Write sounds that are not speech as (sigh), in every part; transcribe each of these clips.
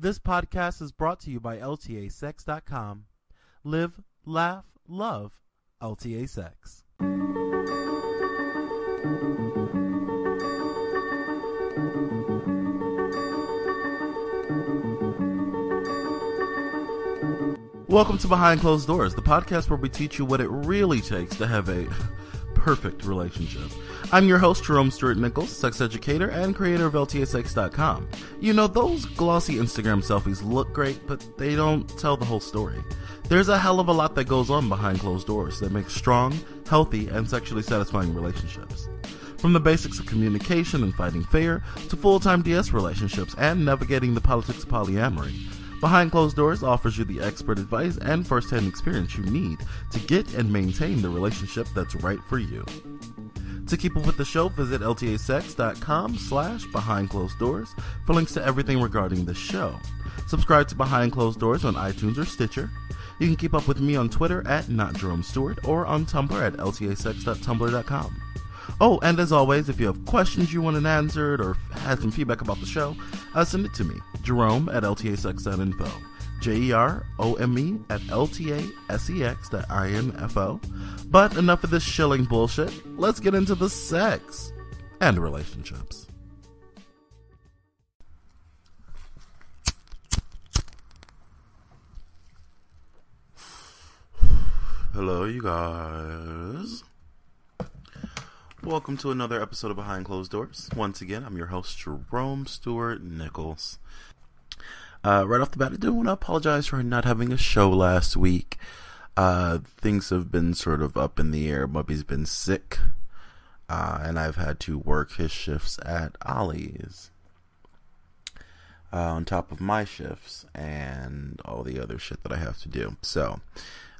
This podcast is brought to you by LTASex.com. Live, laugh, love LTA Sex. Welcome to Behind Closed Doors, the podcast where we teach you what it really takes to have a perfect relationship. I'm your host, Jerome Stuart Nichols, sex educator and creator of LTASex.com. You know, those glossy Instagram selfies look great, but they don't tell the whole story. There's a hell of a lot that goes on behind closed doors that makes strong, healthy, and sexually satisfying relationships. From the basics of communication and fighting fair to full time DS relationships and navigating the politics of polyamory. Behind Closed Doors offers you the expert advice and first hand experience you need to get and maintain the relationship that's right for you. To keep up with the show, visit ltasex.com slash behind closed doors for links to everything regarding the show. Subscribe to Behind Closed Doors on iTunes or Stitcher. You can keep up with me on Twitter at not Jerome Stuart or on Tumblr at ltasex.tumblr.com. Oh, and as always, if you have questions you want answered or had some feedback about the show, uh, send it to me, Jerome at ltasex.info. J E R O M E at L-T-A-S-E-X.I-N-F-O. But enough of this shilling bullshit. Let's get into the sex and relationships. Hello, you guys. Welcome to another episode of Behind Closed Doors. Once again, I'm your host, Jerome Stuart Nichols. Uh, right off the bat, I do want to apologize for not having a show last week. Uh, things have been sort of up in the air. Mubby's been sick, uh, and I've had to work his shifts at Ollie's uh, on top of my shifts and all the other shit that I have to do. So,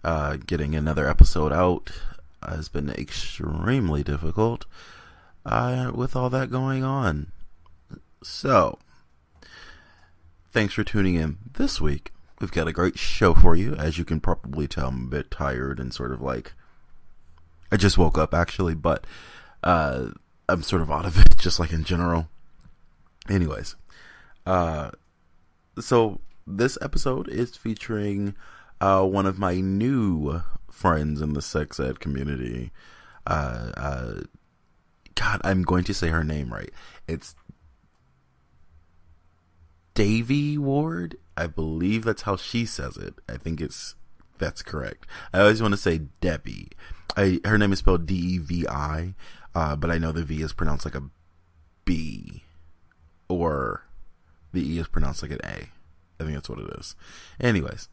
uh, getting another episode out has been extremely difficult uh, with all that going on. So, thanks for tuning in this week. We've got a great show for you. As you can probably tell, I'm a bit tired and sort of like. I just woke up actually, but uh, I'm sort of out of it, (laughs) just like in general. Anyways, uh, so this episode is featuring uh, one of my new friends in the sex ed community. Uh, uh, God, I'm going to say her name right. It's Devi Ward. I believe that's how she says it. I think it's that's correct. I always want to say Debbie. I her name is spelled D E V I, uh, but I know the V is pronounced like a B, or the E is pronounced like an A. I think that's what it is. Anyways,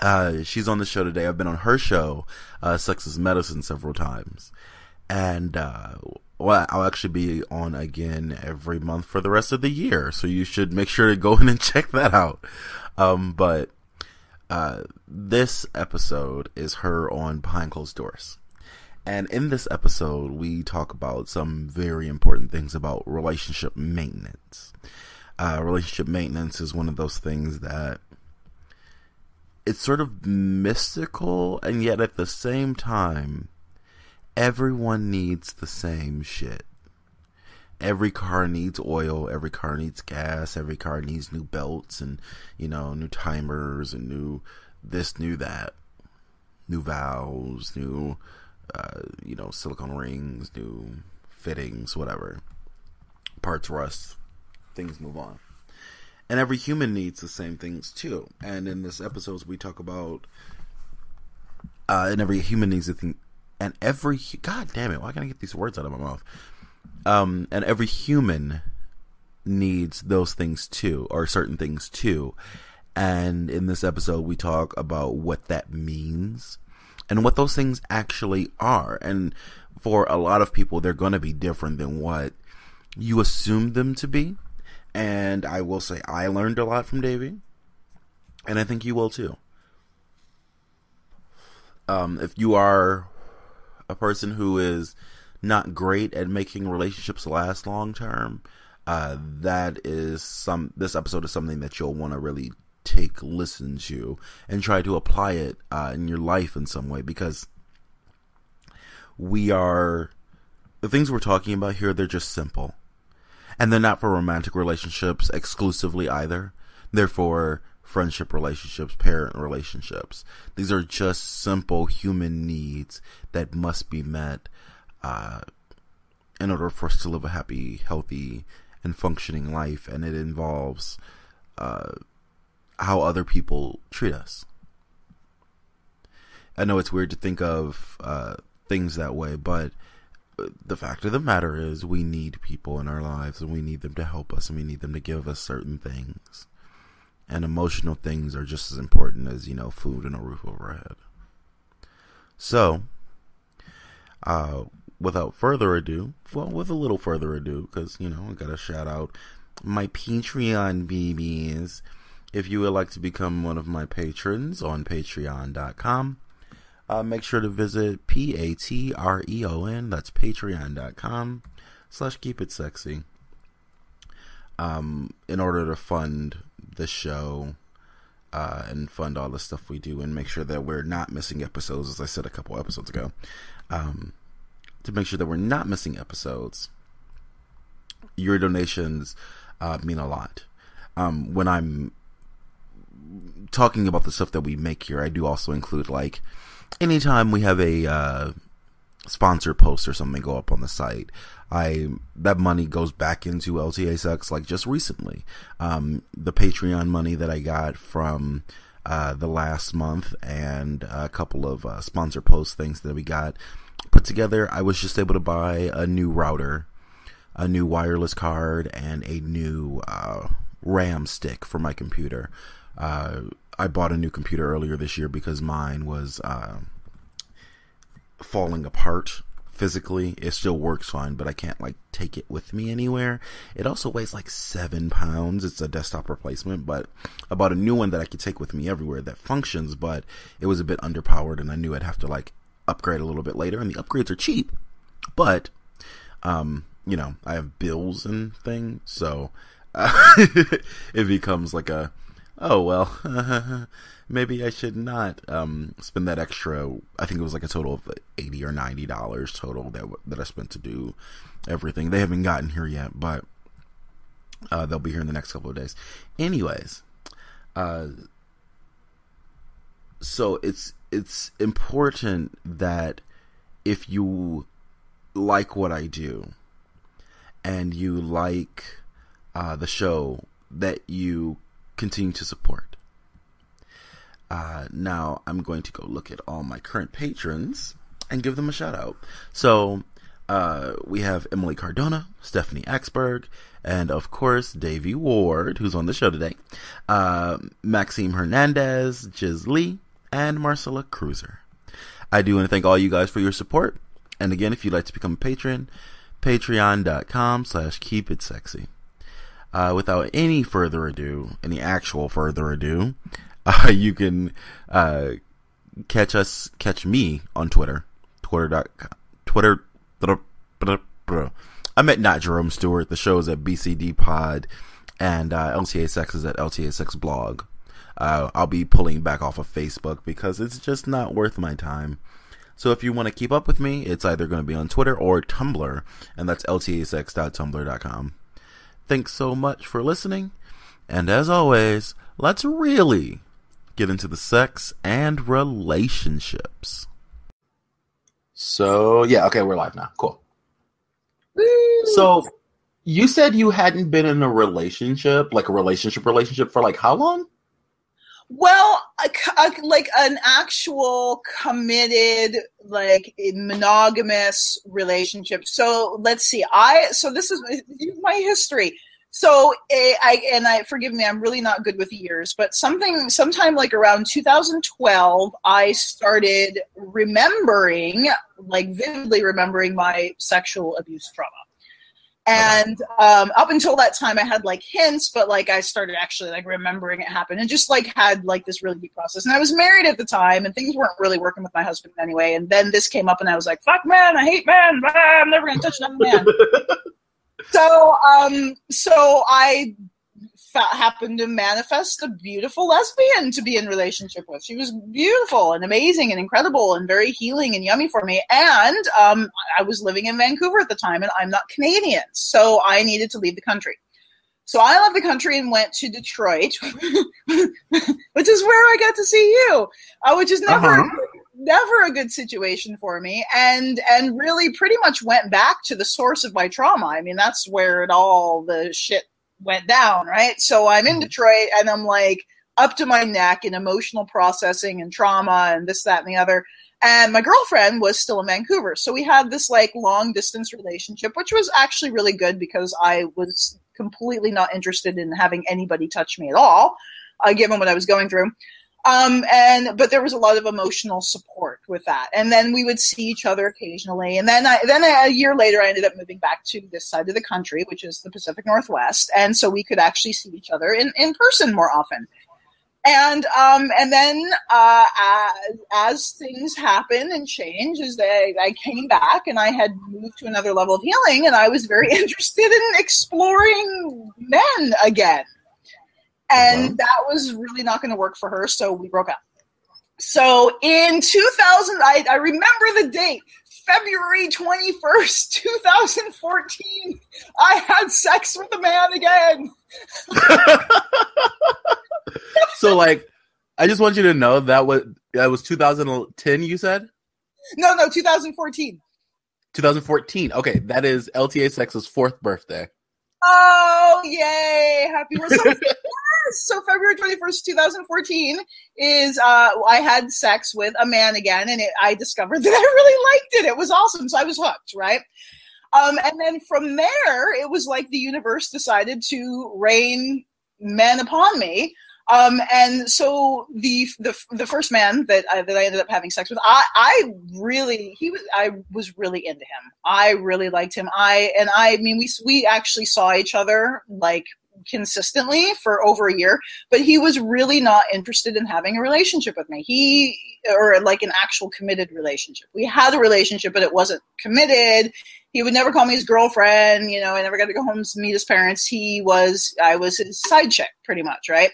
uh, she's on the show today. I've been on her show, uh, Sex is Medicine, several times. And, uh, well, I'll actually be on again every month for the rest of the year. So you should make sure to go in and (laughs) check that out. Um, but, uh, this episode is her on Behind Closed Doors. And in this episode, we talk about some very important things about relationship maintenance. Uh, relationship maintenance is one of those things that it's sort of mystical and yet at the same time everyone needs the same shit. Every car needs oil every car needs gas every car needs new belts and you know new timers and new this new that new valves new uh, you know silicone rings new fittings whatever. Parts rust things move on and every human needs the same things too. And in this episode, we talk about, uh, and every human needs a thing, and every god damn it, why can't I get these words out of my mouth? Um, and every human needs those things too, or certain things too. And in this episode, we talk about what that means and what those things actually are. And for a lot of people, they're going to be different than what you assume them to be. And I will say I learned a lot from Devi. And I think you will too. Um, if you are a person who is not great at making relationships last long term, uh, that is some. This episode is something that you'll want to really take listen to and try to apply it uh, in your life in some way because we are the things we're talking about here. They're just simple and they're not for romantic relationships exclusively either. They're for friendship relationships, parent relationships. These are just simple human needs that must be met uh, in order for us to live a happy, healthy, and functioning life. And it involves uh, how other people treat us. I know it's weird to think of uh, things that way, but the fact of the matter is we need people in our lives and we need them to help us and we need them to give us certain things. And emotional things are just as important as, you know, food and a roof over our head. So, uh, without further ado, well, with a little further ado, because, you know, I gotta shout out my Patreon babies. If you would like to become one of my patrons on patreon.com, uh, make sure to visit p-a-t-r-e-o-n that's patreon.com slash keep it sexy um, in order to fund the show uh, and fund all the stuff we do and make sure that we're not missing episodes as i said a couple episodes ago um, to make sure that we're not missing episodes your donations uh, mean a lot. Um, when i'm talking about the stuff that we make here i do also include like anytime we have a uh, sponsor post or something go up on the site, I that money goes back into LTA Sex. Like just recently, um, the Patreon money that I got from uh, the last month and a couple of uh, sponsor post things that we got put together, I was just able to buy a new router, a new wireless card, and a new uh, RAM stick for my computer. I bought a new computer earlier this year because mine was uh, falling apart physically. It still works fine, but I can't like take it with me anywhere. It also weighs like seven pounds. It's a desktop replacement, but I bought a new one that I could take with me everywhere that functions, but it was a bit underpowered and I knew I'd have to like upgrade a little bit later and the upgrades are cheap. But um, you know, I have bills and things, so uh, (laughs) it becomes like a oh well (laughs) maybe i should not um, spend that extra i think it was like a total of 80 or 90 dollars total that that i spent to do everything. They haven't gotten here yet but uh, they'll be here in the next couple of days. Anyways uh, so it's it's important that if you like what i do and you like uh, the show that you continue to support. Uh, now I'm going to go look at all my current patrons and give them a shout out. So uh, we have Emily Cardona, Stephanie Axberg, and of course Devi Ward, who's on the show today, uh, Maxime Hernandez, Jiz Lee, and Marcella Cruiser. I do want to thank all you guys for your support. And again, if you'd like to become a patron, patreon.com slash keep it sexy uh, without any further ado, any actual further ado, (laughs) uh, you can uh, catch us, catch me on Twitter, Twitter, Twitter. I'm at not Jerome Stuart. The show is at BCD Pod, and uh, LTA Sex is at LTA Sex Blog. Uh, I'll be pulling back off of Facebook because it's just not worth my time. So if you want to keep up with me, it's either going to be on Twitter or Tumblr, and that's ltasex.tumblr.com. Thanks so much for listening. And as always, let's really get into the sex and relationships. So, yeah, okay, we're live now. Cool. So, you said you hadn't been in a relationship, like a relationship relationship for like how long? Well, a, a, like an actual committed, like monogamous relationship. So let's see. I so this is my history. So eh, I and I forgive me, I'm really not good with years, but something sometime like around 2012, I started remembering, like vividly remembering my sexual abuse trauma. And um, up until that time, I had like hints, but like I started actually like remembering it happened and just like had like this really deep process. And I was married at the time, and things weren't really working with my husband anyway. And then this came up, and I was like, "Fuck, man, I hate men. I'm never gonna touch another man." (laughs) so, um, so I happened to manifest a beautiful lesbian to be in relationship with. She was beautiful and amazing and incredible and very healing and yummy for me. And um, I was living in Vancouver at the time, and I'm not Canadian, so I needed to leave the country. So I left the country and went to Detroit, (laughs) which is where I got to see you, uh, which is never uh-huh. never a good situation for me, and and really pretty much went back to the source of my trauma. I mean, that's where it all the shit went down, right? So I'm in mm-hmm. Detroit and I'm like up to my neck in emotional processing and trauma and this, that, and the other. And my girlfriend was still in Vancouver. So we had this like long distance relationship, which was actually really good because I was completely not interested in having anybody touch me at all, uh, given what I was going through. Um, and but there was a lot of emotional support with that. And then we would see each other occasionally. And then I, then a year later, I ended up moving back to this side of the country, which is the Pacific Northwest, and so we could actually see each other in, in person more often and um, and then uh, as, as, things happen and change, as they, I came back and I had moved to another level of healing, and I was very (laughs) interested in exploring men again, and uh-huh. that was really not going to work for her, so we broke up. So in 2000, I, I remember the date. February 21st, (laughs) 2014, I had sex with a man again. (laughs) so like I just want you to know that was that was 2010 you said? No, no, 2014. 2014. Okay, that is LTA Sex's fourth birthday. Oh, yay. Happy birthday. (laughs) so February 21st, 2014 is uh I had sex with a man again and it, I discovered (laughs) that I really liked it. It was awesome. So I was hooked, right? Um, and then from there, it was like the universe decided to rain men upon me. Um, and so the the the first man that I, that I ended up having sex with, I I really he was I was really into him. I really liked him. I and I, I mean we we actually saw each other like consistently for over a year, but he was really not interested in having a relationship with me. He or like an actual committed relationship. We had a relationship, but it wasn't committed he would never call me his girlfriend. You know, I never got to go home to meet his parents. He was, I was his side chick, pretty much, right?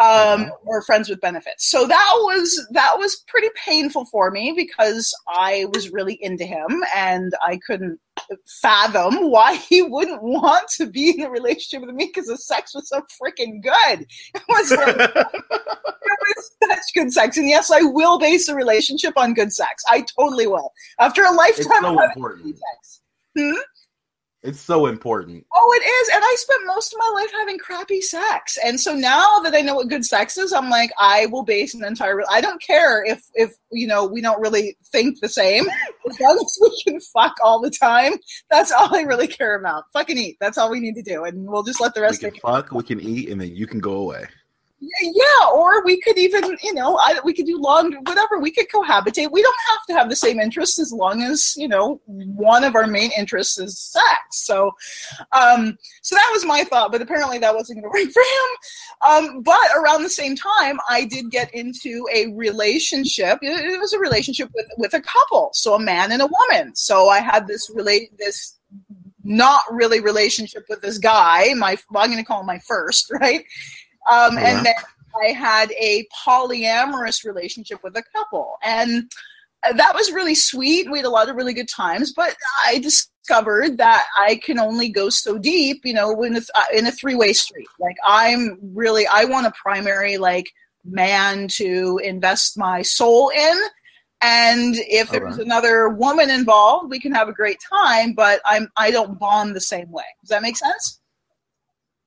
Um, or friends with benefits. So that was that was pretty painful for me because I was really into him and I couldn't fathom why he wouldn't want to be in a relationship with me because the sex was so freaking good. It was like, (laughs) it was such good sex. And yes, I will base a relationship on good sex. I totally will. After a lifetime so of sex. Hmm? It's so important. Oh, it is. And I spent most of my life having crappy sex. And so now that I know what good sex is, I'm like, I will base an entire I don't care if if you know we don't really think the same. (laughs) As long as we can fuck all the time, that's all I really care about. Fucking eat. That's all we need to do. And we'll just let the rest we can fuck, we can eat, and then you can go away yeah or we could even you know I, we could do long whatever we could cohabitate. We don't have to have the same interests as long as you know one of our main interests is sex. So um so that was my thought but apparently that wasn't going (laughs) to work for him. Um but around the same time i did get into a relationship. It, was a relationship with with a couple so a man and a woman. So i had this relate this not really relationship with this guy my i'm going to call him my first (laughs) right um, oh, and then I had a polyamorous relationship with a couple. And that was really sweet. We had a lot of really good times, but I discovered that I can only go so deep, you know, in a, in a three way street. Like I'm really, I want a primary like man to invest my soul in. And if there's another woman involved, we can have a great time, but I'm, I don't bond the same way. Does that make sense?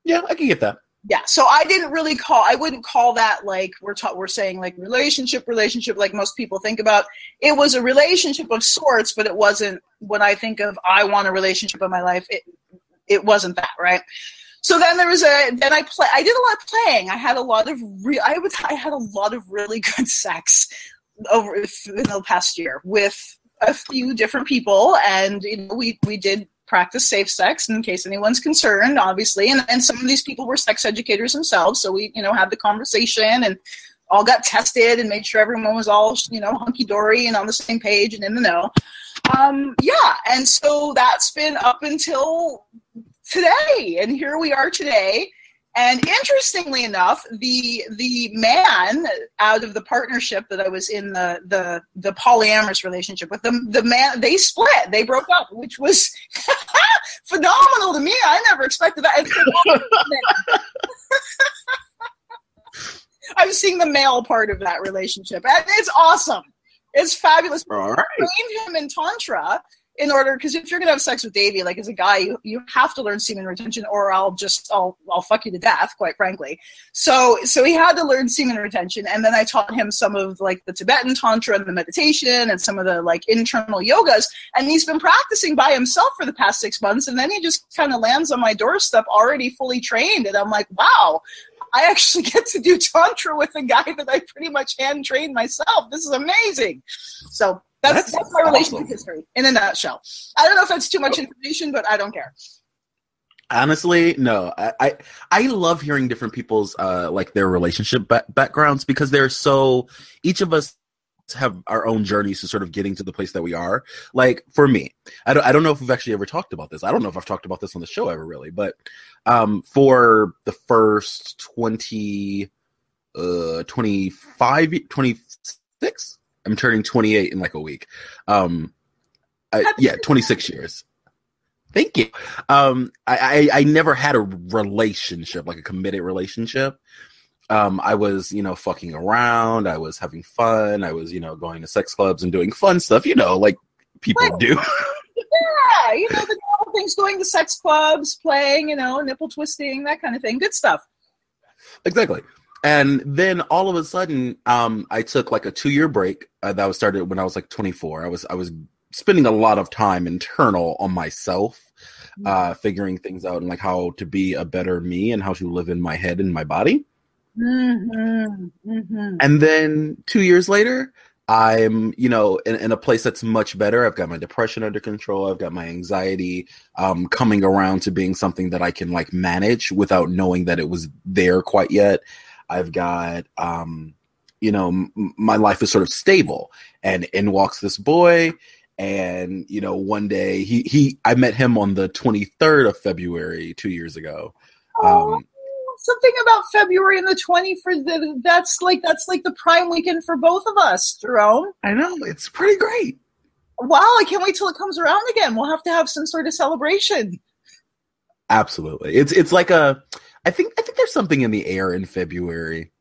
Yeah, I can get that yeah so i didn't really call i wouldn't call that like we're ta- we're saying like relationship relationship like most people think about. It was a relationship of sorts but it wasn't when i think of i want a relationship in my life it it wasn't that right? So then there was a then i play i did a lot of playing. I had a lot of real i would i had a lot of really (laughs) good sex over in the past year with a few different people. And you know we we did practice safe sex in case anyone's concerned, obviously. And, and some of these people were sex educators themselves. So we, you know, had the conversation and all got tested and made sure everyone was all, you know, hunky dory and on the same page and in the know. Um, yeah. And so that's been up until today. And here we are today. And interestingly enough, the the man out of the partnership that I was in the the the polyamorous relationship with the the man they split, they broke up, which was (laughs) phenomenal to me. I never expected that. I'm (laughs) seeing the male part of that relationship, and it's awesome. It's fabulous. All right. Trained him in tantra in order because if you're gonna have sex with Devi, like as a guy, you, you have to learn semen retention, or I'll just I'll I'll fuck you to death, quite frankly. So so he had to learn semen retention, and then I taught him some of like the Tibetan tantra and the meditation and some of the like internal yogas, and he's been practicing by himself for the past six months, and then he just kind of lands on my doorstep already fully trained, and I'm like, wow. I actually (laughs) get to do tantra with a guy that I pretty much hand trained myself. This is amazing. So that's, that's, that's my relationship history in a nutshell. I don't know if that's too much information, but I don't care. Honestly, no. I, I, I love hearing different people's uh like their relationship ba- backgrounds because they're so each of us have our own journeys to sort of getting to the place that we are. Like for me, I don't I don't know if we've actually ever talked about this. I don't know if I've talked about this on the show ever really, but um for the first 20 uh 25 26 I'm turning 28 in like a week. Um, I, yeah, 26 years. Thank you. Um, I, I, I never had a relationship, like a committed relationship. Um, I was, you know, fucking around. I was having fun. I was, you know, going to sex clubs and doing fun stuff, you know, like people do. (laughs) yeah, you know, the normal things going to sex clubs, playing, you know, nipple twisting, that kind of thing. Good stuff. Exactly. And then all of a sudden, um, I took like a two year break uh, that was started when I was like 24. I was I was spending a lot of time internal on myself, mm-hmm. uh, figuring things out and like how to be a better me and how to live in my head and my body. Mm-hmm. Mm-hmm. And then two years later, I'm, you know, in, in, a place that's much better. I've got my depression under control. I've got my anxiety um, coming around to being something that I can like manage without knowing that it was there quite yet. I've got, um, you know, m- my life is sort of stable. And in walks this boy. And, you know, one day he, he, I met him on the 23rd of February two years ago. Oh, um, something about February and the 20 for the, that's like, that's like the prime weekend for both of us, Jerome. I know. It's pretty great. Wow. I can't wait till it comes around again. We'll have to have some sort of celebration. Absolutely. It's, it's like a, I think I think there's something in the air in February.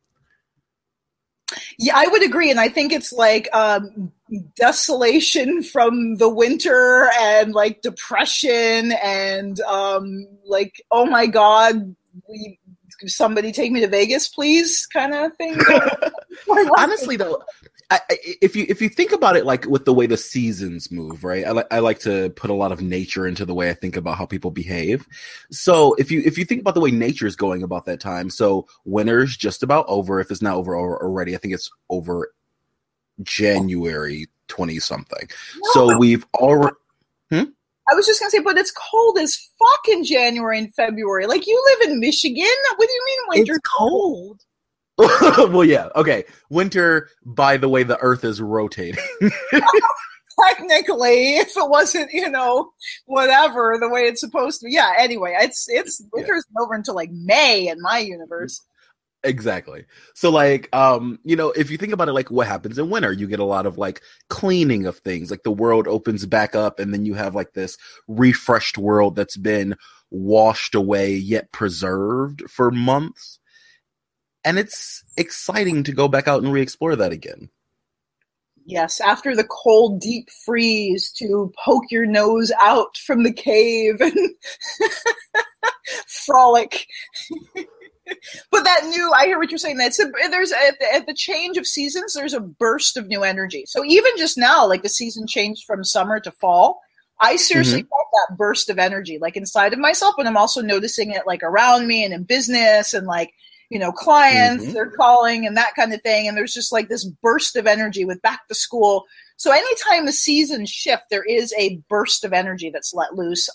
Yeah, I would agree, and I think it's like um, desolation from the winter and like depression and um, like oh my god, we somebody take me to Vegas, please, kind of thing. (laughs) (laughs) Honestly, though, I, if you if you think about it like with the way the seasons move, right? I like I like to put a lot of nature into the way I think about how people behave. So if you if you think about the way nature is going about that time, so winter's just about over. If it's not over already, I think it's over January twenty something. No, so we've already. Hmm? I was just gonna say, but it's cold as fuck in January and February. Like you live in Michigan. What do you mean winter's it's cold? (laughs) well, yeah. Okay. Winter, by the way, the earth is rotating. (laughs) Technically, if it wasn't, you know, whatever the way it's supposed to. Be. Yeah. Anyway, it's it's winter's yeah. over until like May in my universe. Exactly. So like um you know if you think about it like what happens in winter you get a lot of like cleaning of things like the world opens back up and then you have like this refreshed world that's been washed away yet preserved for months and it's exciting to go back out and re-explore that again. Yes, after the cold, deep freeze, to poke your nose out from the cave and (laughs) frolic. (laughs) but that new, I hear what you're saying. That's a, there's a, at, the, change of seasons, there's a burst of new energy. So even just now, like the season changed from summer to fall, I seriously mm-hmm. felt that burst of energy, like inside of myself, but I'm also noticing it like around me and in business and like you know, clients, mm-hmm. they're calling and that kind of thing. And there's just like this burst of energy with back to school. So anytime the seasons shift, there is a burst of energy that's let loose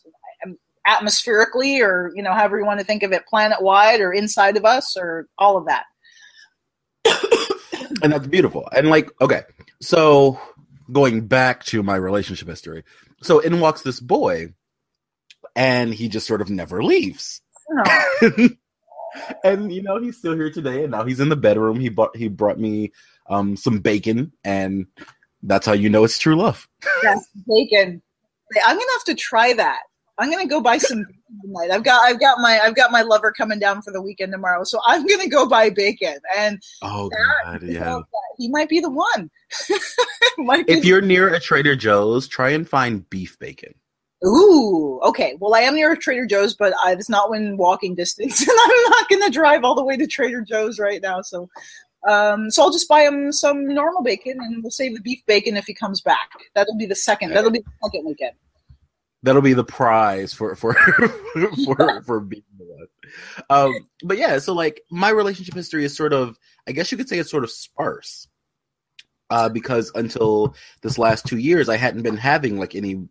um, atmospherically or, you know, however you want to think of it, planet wide or inside of us or all of that. and that's beautiful. And like, okay, so going back to my relationship history. So in walks this boy and he just sort of never leaves. Oh. (laughs) and you know he's still here today, and now he's in the bedroom. He bought he brought me um some bacon, and that's how you know it's true love. (laughs) Yes, bacon. I'm gonna have to try that. I'm gonna go buy some tonight. I've got I've got my I've got my lover coming down for the weekend tomorrow, so I'm gonna go buy bacon. And oh god, you yeah, know, he might be the one. (laughs) if you're near a Trader Joe's, try and find beef bacon. Ooh, okay. Well, I am near Trader Joe's, but I, it's not within walking distance, (laughs) and I'm not going to drive all the way to Trader Joe's right now. So, um, so I'll just buy him some normal bacon, and we'll save the beef bacon if he comes back. That'll be the second. That'll be the second weekend. That'll be the prize for for (laughs) for for being the one. Um, but yeah, so like my relationship history is sort of, I guess you could say it's sort of sparse. Uh, because until this last two years, I hadn't been having like any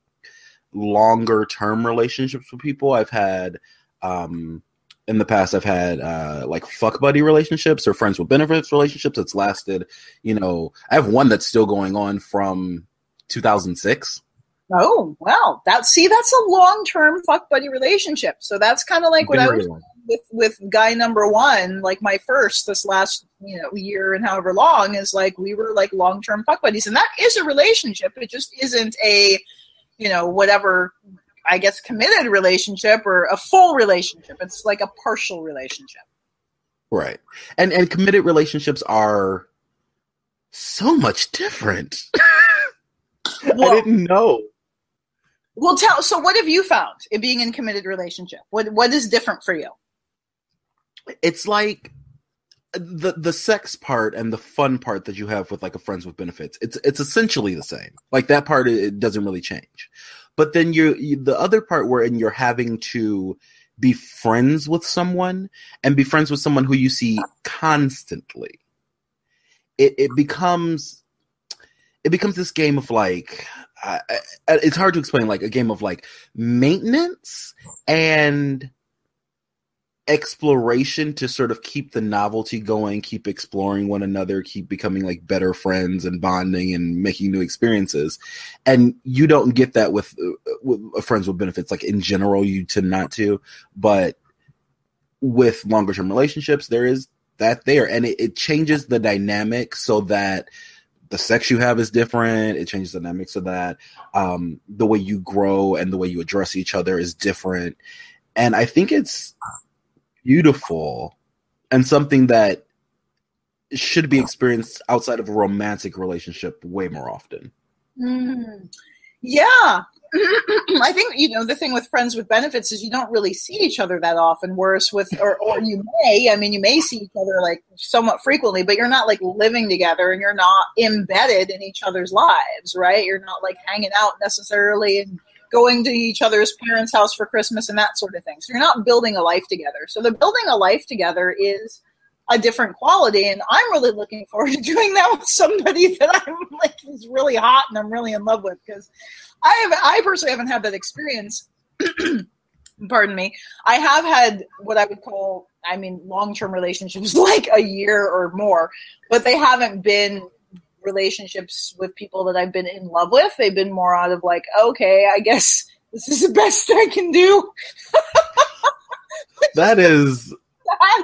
longer term relationships with people. I've had um in the past I've had uh like fuck buddy relationships or friends with benefits relationships that's lasted, you know, I have one that's still going on from 2006. Oh, wow. That see that's a long-term fuck buddy relationship. So that's kind of like what I was with with guy number 1, like my first this last, you know, year and however long is like we were like long-term fuck buddies and that is a relationship. It just isn't a you know, whatever, I guess, committed relationship or a full relationship. It's like a partial relationship. Right. And and committed relationships are so much different. (laughs) well, I didn't know. Well, tell. So, what have you found in being in committed relationship? What What is different for you? It's like the the sex part and the fun part that you have with like a friends with benefits it's it's essentially the same. Like that part it doesn't really change. But then you, the other part wherein you're having to be friends with someone and be friends with someone who you see constantly it, it becomes it becomes this game of like uh, it's hard to explain like a game of like maintenance and exploration to sort of keep the novelty going, keep exploring one another, keep becoming like better friends and bonding and making new experiences. And you don't get that with, uh, with uh, friends with benefits. Like in general, you tend not to, but with longer term relationships, there is that there, and it, it changes the dynamic so that the sex you have is different. It changes the dynamic so that um, the way you grow and the way you address each other is different. And I think it's beautiful and something that should be experienced outside of a romantic relationship way more often. Mm. Yeah. (clears throat) I think you know the thing with friends with benefits is you don't really see each other that often. Whereas with or or you may, I mean, you may see each other like somewhat frequently, but you're not like living together and you're not embedded in each other's lives, right? You're not like hanging out necessarily and going to each other's parents' house for Christmas and that sort of thing. So you're not building a life together. So the building a life together is a different quality, and I'm really looking forward to doing that with somebody (laughs) that I'm like is really hot and I'm really in love with because I have I personally haven't had that experience. (clears throat) Pardon me. I have had what I would call, I mean, long term relationships (laughs) like a year or more, but they haven't been relationships with people that I've been in love with. They've been more out of like, okay, I guess (laughs) this is the best I can do. (laughs) that is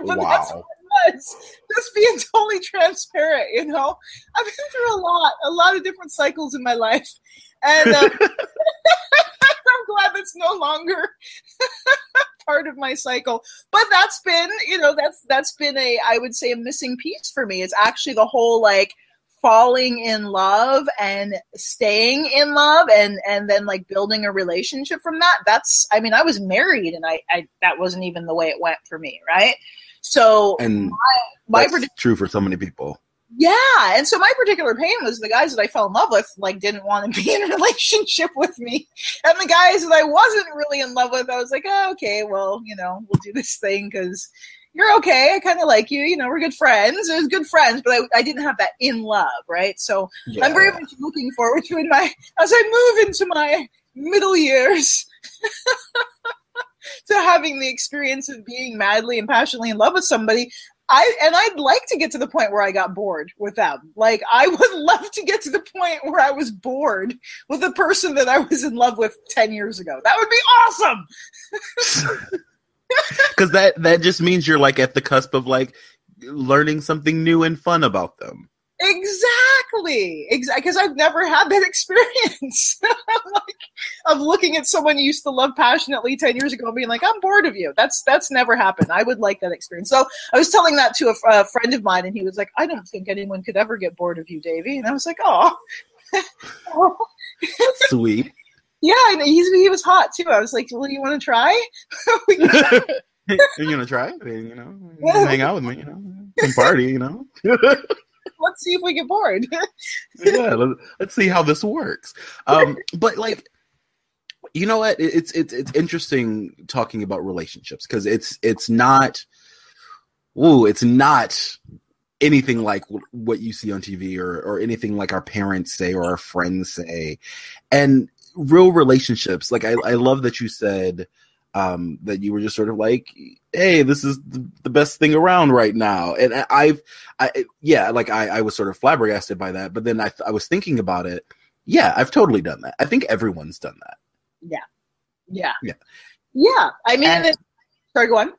wow. Just being totally transparent, you know. I've been through a lot, a lot of different cycles in my life, and uh, (laughs) I'm glad that's no longer part of my cycle. But that's been, you know, that's that's been a, I would say, a missing piece for me. It's actually the whole like falling in love and staying in love and and then like building a relationship from that that's i mean i was married and i, I that wasn't even the way it went for me right? So and my, my that's true for so many people. Yeah and so my particular pain was the guys that i fell in love with like didn't want to be in a (laughs) relationship with me. And the guys that i wasn't really in love with i was like oh, okay well you know we'll do this thing because you're okay. I kind of like you. You know, we're good friends. It was good friends, but I, I didn't have that in love, right? So yeah. I'm very much looking forward to in my as I move into my middle years (laughs) to having the experience of being madly and passionately in love with somebody. I and I'd like to get to the point where I got bored with them. Like I would (laughs) love to get to the point where I was bored with the person that I was in love with 10 years ago. That would be awesome. (laughs) (laughs) because that that just means you're like at the cusp of like learning something new and fun about them. Exactly. Exactly. Because I've never had that (laughs) experience (laughs) like, of looking at someone you used to love passionately 10 years ago and being like, I'm bored of you. That's, that's never happened. I would like that experience. So I was telling that to a, a friend of mine and he was like, I don't think anyone could ever get bored of you, Devi. And I was like, oh, sweet. Yeah. And he's, he was hot too. I was like, well, you want to try? (laughs) (laughs) you gonna try? You know, you hang out with me. You know, and party. You know (laughs) let's see if we get bored. yeah, let, us see how this works. Um, but like, you know what? It's it's it's interesting talking about relationships because it's it's not. Ooh, it's not anything like what you see on TV or or anything like our parents say or our friends say, and real relationships. Like I I love that you said um, that you were just sort of like, hey, this is the, the best thing around right now. And I, I've, I, yeah, like I, I was sort of flabbergasted by that. But then I, I was thinking about it. Yeah, I've totally done that. I think everyone's done that. Yeah. Yeah. Yeah. Yeah. I mean, and, sorry, go on.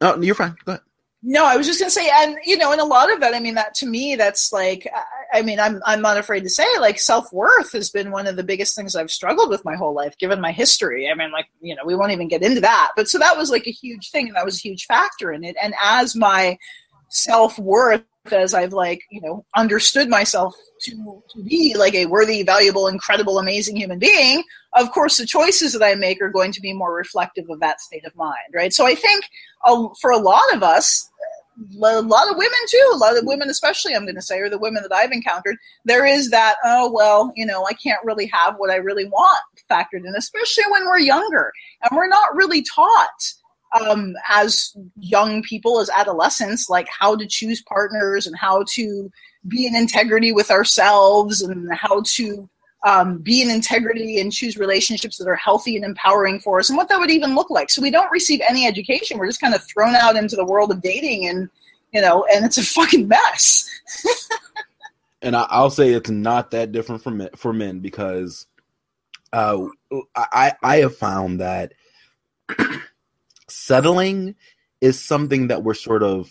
Oh, you're fine. Go ahead. No, I was just gonna say, and you know, and a lot of it, I mean, that to me, that's like, I mean, I'm I'm not afraid to say, like, self worth has been one of the biggest things I've struggled with my whole life, given my history. I mean, like, you know, we won't even get into that, but so that was like a huge thing, and that was a huge factor in it. And as my self worth, as I've like, you know, understood myself to to be like a worthy, valuable, incredible, amazing human being, of course, the choices that I make are going to be more reflective of that state of mind, right? So I think uh, for a lot of us, a lot of women too, a lot of women, especially I'm going to say, or the women that I've encountered, there is that, oh, well, you know, I can't really have what I really want factored in, especially when we're younger. And we're not really taught um, as young people, as adolescents, like how to choose partners and how to be in integrity with ourselves and how to um, be in integrity and choose relationships that are healthy and empowering for us and what that would even look like. So we don't receive any education. We're just kind of thrown out into the world of dating and, you know, and it's a fucking mess. (laughs) and I'll say it's not that different for men, for men because uh, I, I have found that (clears throat) settling is something that we're sort of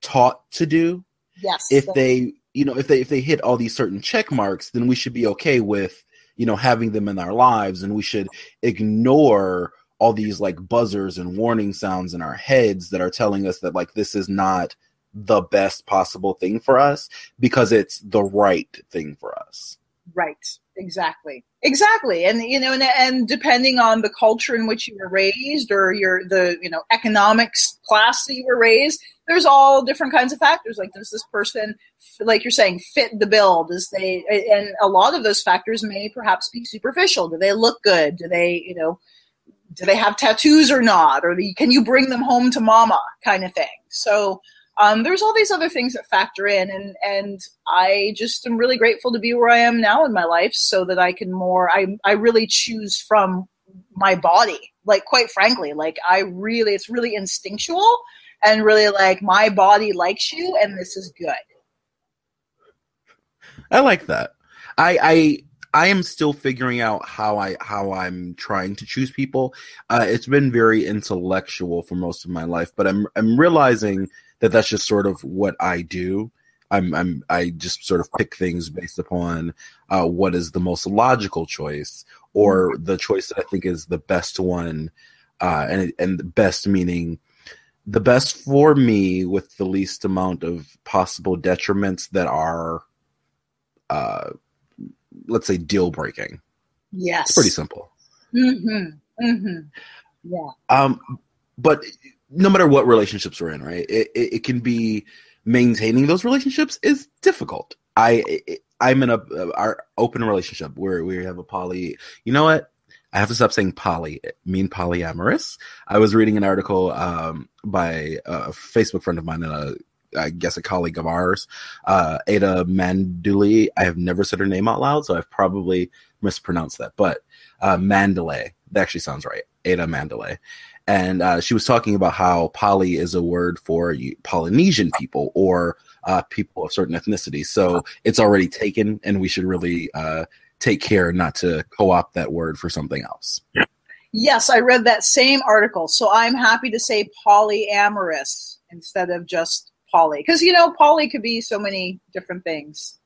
taught to do. Yes. If they you know if they if they hit all these certain check marks then we should be okay with you know having them in our lives and we should ignore all these like buzzers and warning sounds in our heads that are telling us that like this is not the best possible thing for us because it's the right thing for us. Right exactly. Exactly. And you know and, and depending on the culture in which you were raised or your the you know economics class that you were raised there's all different kinds of factors. Like does this person like you're saying fit the bill? Does they and a lot of those factors may perhaps be superficial. Do they look good? Do they you know do they have tattoos or not? Or the, can you bring them home to mama kind of thing? So um, there's all these other things that factor in and and i just am really grateful to be where i am now in my life so that i can more i i really choose from my body. Like quite frankly like i really it's really instinctual and really like my body likes you and this is good. I like that. I i I am still figuring out how I how I'm trying to choose people. Uh, it's been very intellectual for most of my life, but I'm I'm realizing that that's just sort of what I do. I'm, I'm I just sort of pick things based upon uh, what is the most logical choice or the choice that I think is the best one, uh, and and the best meaning the best for me with the least amount of possible detriments that are, uh, let's say, deal breaking. Yes, it's pretty simple. Mm-hmm. Mm-hmm. Yeah. Um, but no matter what relationships we're in, right? It, it, it can be maintaining those relationships is difficult. I I'm in a our open relationship where we have a poly. You know what? I have to stop saying poly. mean polyamorous. I was reading an article um, by a Facebook friend of mine and a I guess a colleague of ours, uh, Ada Manduli. I have never said her name out loud, so I've probably mispronounced that. But uh, Mandalay, that actually sounds right. Ada Mandalay and uh, she was talking about how poly is a word for Polynesian people or uh, people of certain ethnicities. So it's already taken, and we should really uh, take care not to co-opt that word for something else. Yes, I read that same article. So I'm happy to say polyamorous instead of just poly. Because, you know, poly could be so many different things.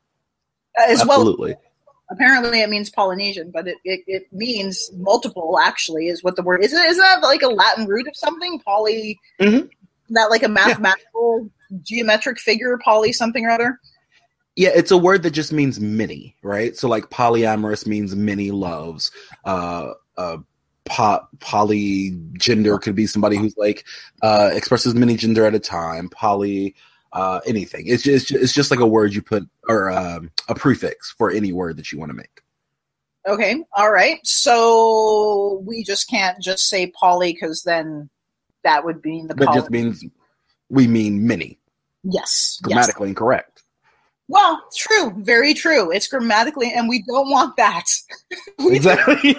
As Absolutely. well, apparently it means Polynesian, but it, it, it means multiple, actually, is what the word is. Isn't that like a Latin root of something? Poly, Mhm. that like a mathematical geometric figure, poly something or other? Yeah, it's a word that just means many, right? So like polyamorous means many loves. Uh, uh, po- polygender could be somebody who's like uh, expresses many gender at a time. Poly, uh, anything. It's just it's just like a word you put or um, a prefix for any word that you want to make. Okay, all right. So we just can't just say poly because then that would mean the That poly. just means we mean many. yes, yes. Grammatically incorrect. Well, true, very true. It's grammatically, and we don't want that. (laughs) we, Exactly.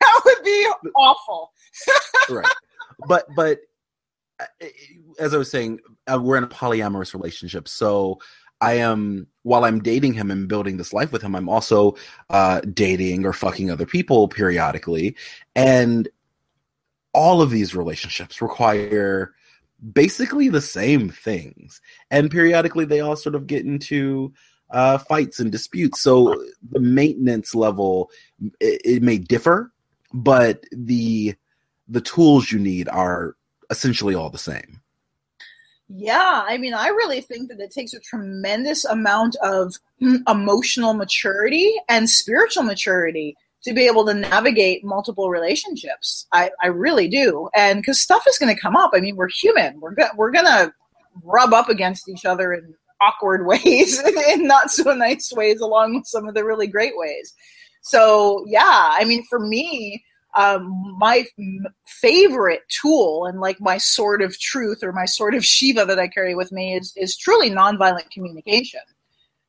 That would be awful. (laughs) right but but as i was saying uh, we're in a polyamorous relationship. So i am while i'm dating him and building this life with him i'm also uh dating or fucking other people periodically. And all of these relationships require basically the same things. And periodically they all sort of get into uh fights and disputes. So the maintenance level it, it may differ but the the tools you need are essentially all the same. Yeah, I mean, I really think that it takes a tremendous amount of emotional maturity and spiritual maturity to be able to navigate multiple relationships. I, I really do, and because stuff is going to come up. I mean, we're human. We're go- we're gonna rub up against each other in awkward (laughs) ways, in not so nice ways, along with some of the really great ways. So yeah, I mean, for me, um, my favorite tool and like my sword of truth or my sword of Shiva that I carry with me is is truly nonviolent communication.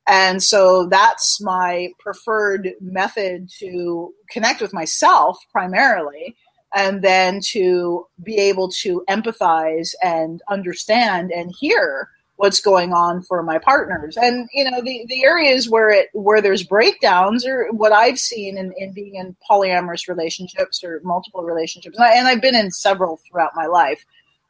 And so that's my preferred method to connect with myself primarily, and then to be able to empathize and understand and hear what's going on for my partners. And you know, the, the areas where it where there's breakdowns or what I've seen in, in being in polyamorous relationships or multiple relationships, and, I, and I've been in several throughout my life.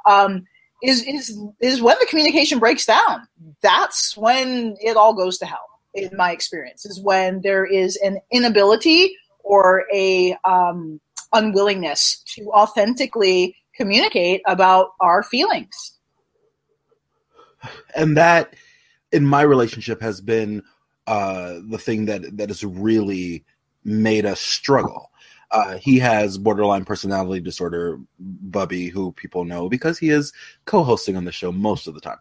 Um, is is is when the communication breaks down. That's when it all goes to hell. In my experience, is when there is an inability or a um, unwillingness to authentically communicate about our feelings. And that in my relationship has been uh the thing that that has really made us struggle. Uh, he has borderline personality disorder, Bubby, who people know because he is co-hosting on the show most of the time.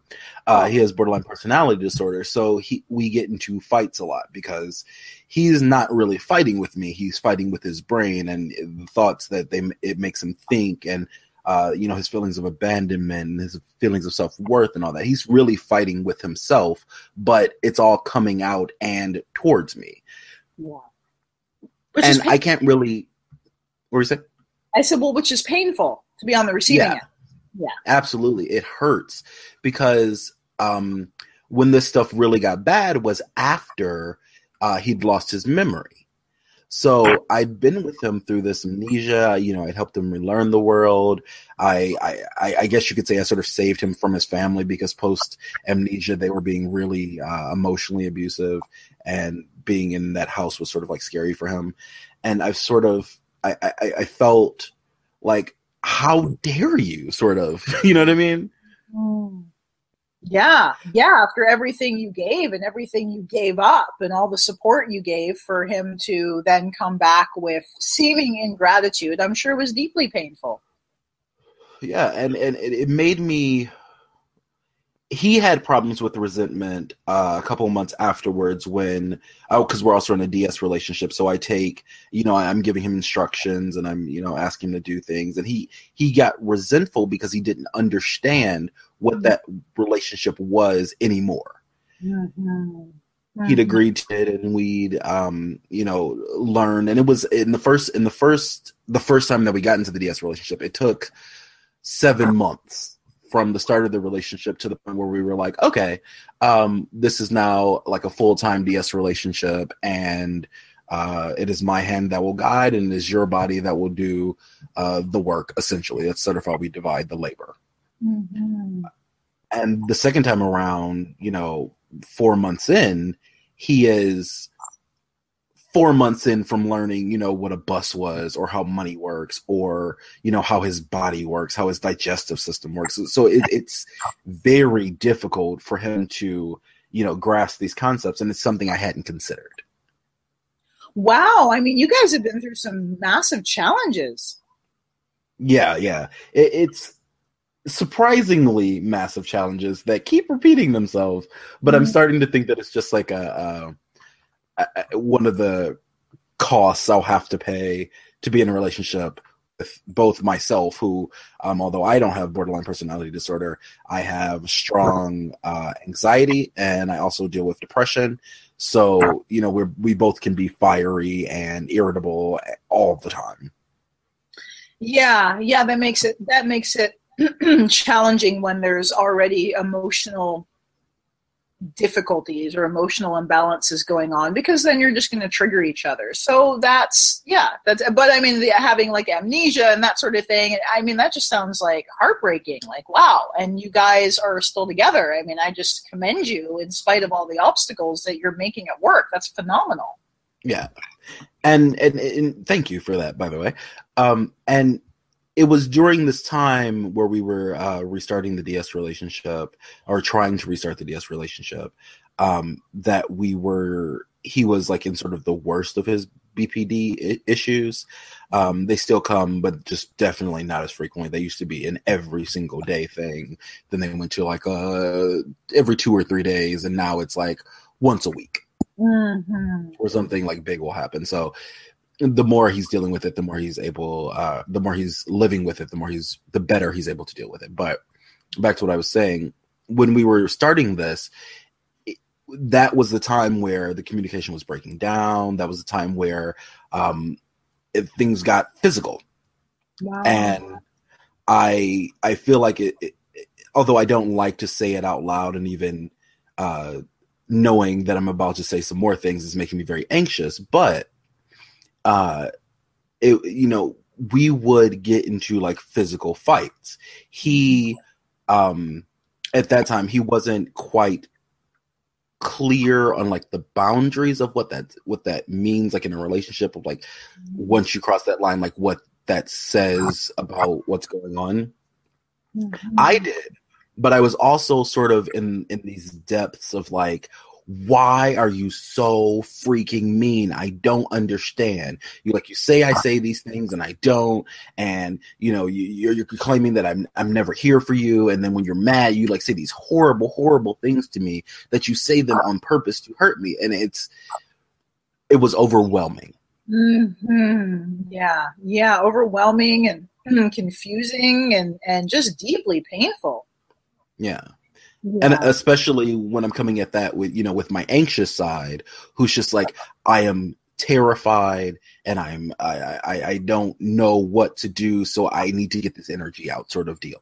Uh, he has borderline personality disorder, so he we get into fights a lot because he's not really fighting with me. He's fighting with his brain and the thoughts that they it makes him think, and uh, you know his feelings of abandonment, and his feelings of self worth, and all that. He's really fighting with himself, but it's all coming out and towards me, Yeah. and I can't really. What were you saying? I said, well, which is painful to be on the receiving Yeah. end. Yeah. Absolutely. It hurts because um, when this stuff really got bad was after uh, he'd lost his memory. So I'd been with him through this amnesia. You know, I'd helped him relearn the world. I, I, I guess you could say I sort of saved him from his family because post amnesia they were being really uh, emotionally abusive, and being in that house was sort of like scary for him. And I've sort of I, I, I felt like how dare you sort of (laughs) you know what i mean Yeah, yeah. After everything you gave and everything you gave up and all the support you gave for him to then come back with seeming ingratitude, I'm sure was deeply painful. yeah and and it, made me he had problems with resentment uh, a couple months afterwards when oh because we're also in a ds relationship so i take you know i'm giving him instructions and i'm you know asking him to do things and he he got resentful because he didn't understand what that relationship was anymore Mm-hmm. he'd agreed to it and we'd um you know learn and it was in the first in the first the first time that we got into the ds relationship it took seven months from the start of the relationship to the point where we were like okay um this is now like a full-time ds relationship and Uh, it is my hand that will guide, and it is your body that will do uh, the work. Essentially, that's sort of how we divide the labor. Mhm. And the second time around, you know, four months in, he is four months in from learning, you know, what a bus was or how money works or, you know, how his body works, how his digestive system works. So it, it's very difficult for him to, you know, grasp these concepts. And it's something I hadn't considered. Wow. I mean, you guys have been through some massive challenges. Yeah, yeah. It, it's surprisingly massive challenges that keep repeating themselves, but I'm Mhm. starting to think that it's just like a, a, a one of the costs I'll have to pay to be in a relationship with both myself, who, um, although I don't have borderline personality disorder, I have strong uh, anxiety and I also deal with depression. So you know, we we both can be fiery and irritable all the time. Yeah, yeah, that makes it that makes it (clears throat) challenging when there's already emotional difficulties or emotional imbalances going on because then you're just going to trigger each other. So that's yeah, that's but I mean the, having like amnesia and that sort of thing. I mean that just sounds like heartbreaking. Like wow, and you guys are still together. I mean I just commend you in spite of all the obstacles that you're making it work. That's phenomenal. Yeah, and and, and thank you for that, by the way. Um, and it was during this time where we were uh, restarting the DS relationship or trying to restart the DS relationship um, that we were. He was like in sort of the worst of his BPD I- issues. Um, they still come, but just definitely not as frequently. They used to be an every single day thing. Then they went to like uh, every two or three days, and now it's like once a week Mm-hmm. or something like big will happen. So the more he's dealing with it, the more he's able, uh, the more he's living with it, the more he's, the better he's able to deal with it. But back to what I was saying, when we were starting this, it, that was the time where the communication was breaking down. That was the time where um, it, things got physical, Wow. and I I feel like it, it, it- Although I don't like to say it out loud, and even uh, knowing that I'm about to say some more things is making me very anxious. But uh, it you know we would get into like physical fights. He um at that time he wasn't quite clear on like the boundaries of what that what that means like in a relationship of like once you cross that line like what that says about what's going on Mhm. I did, but I was also sort of in in these depths of like, why are you so freaking mean? I don't understand. You like you say I say these things and I don't, and you know you, you're you're claiming that I'm I'm never here for you, and then when you're mad, you like say these horrible horrible things to me that you say them on purpose to hurt me, and it's it was overwhelming. hmm Yeah, yeah, overwhelming and (clears throat) confusing and and just deeply painful. Yeah. Yeah. and especially when i'm coming at that with you know with my anxious side who's just like i am terrified and i'm i i, I don't know what to do so i need to get this energy out sort of deal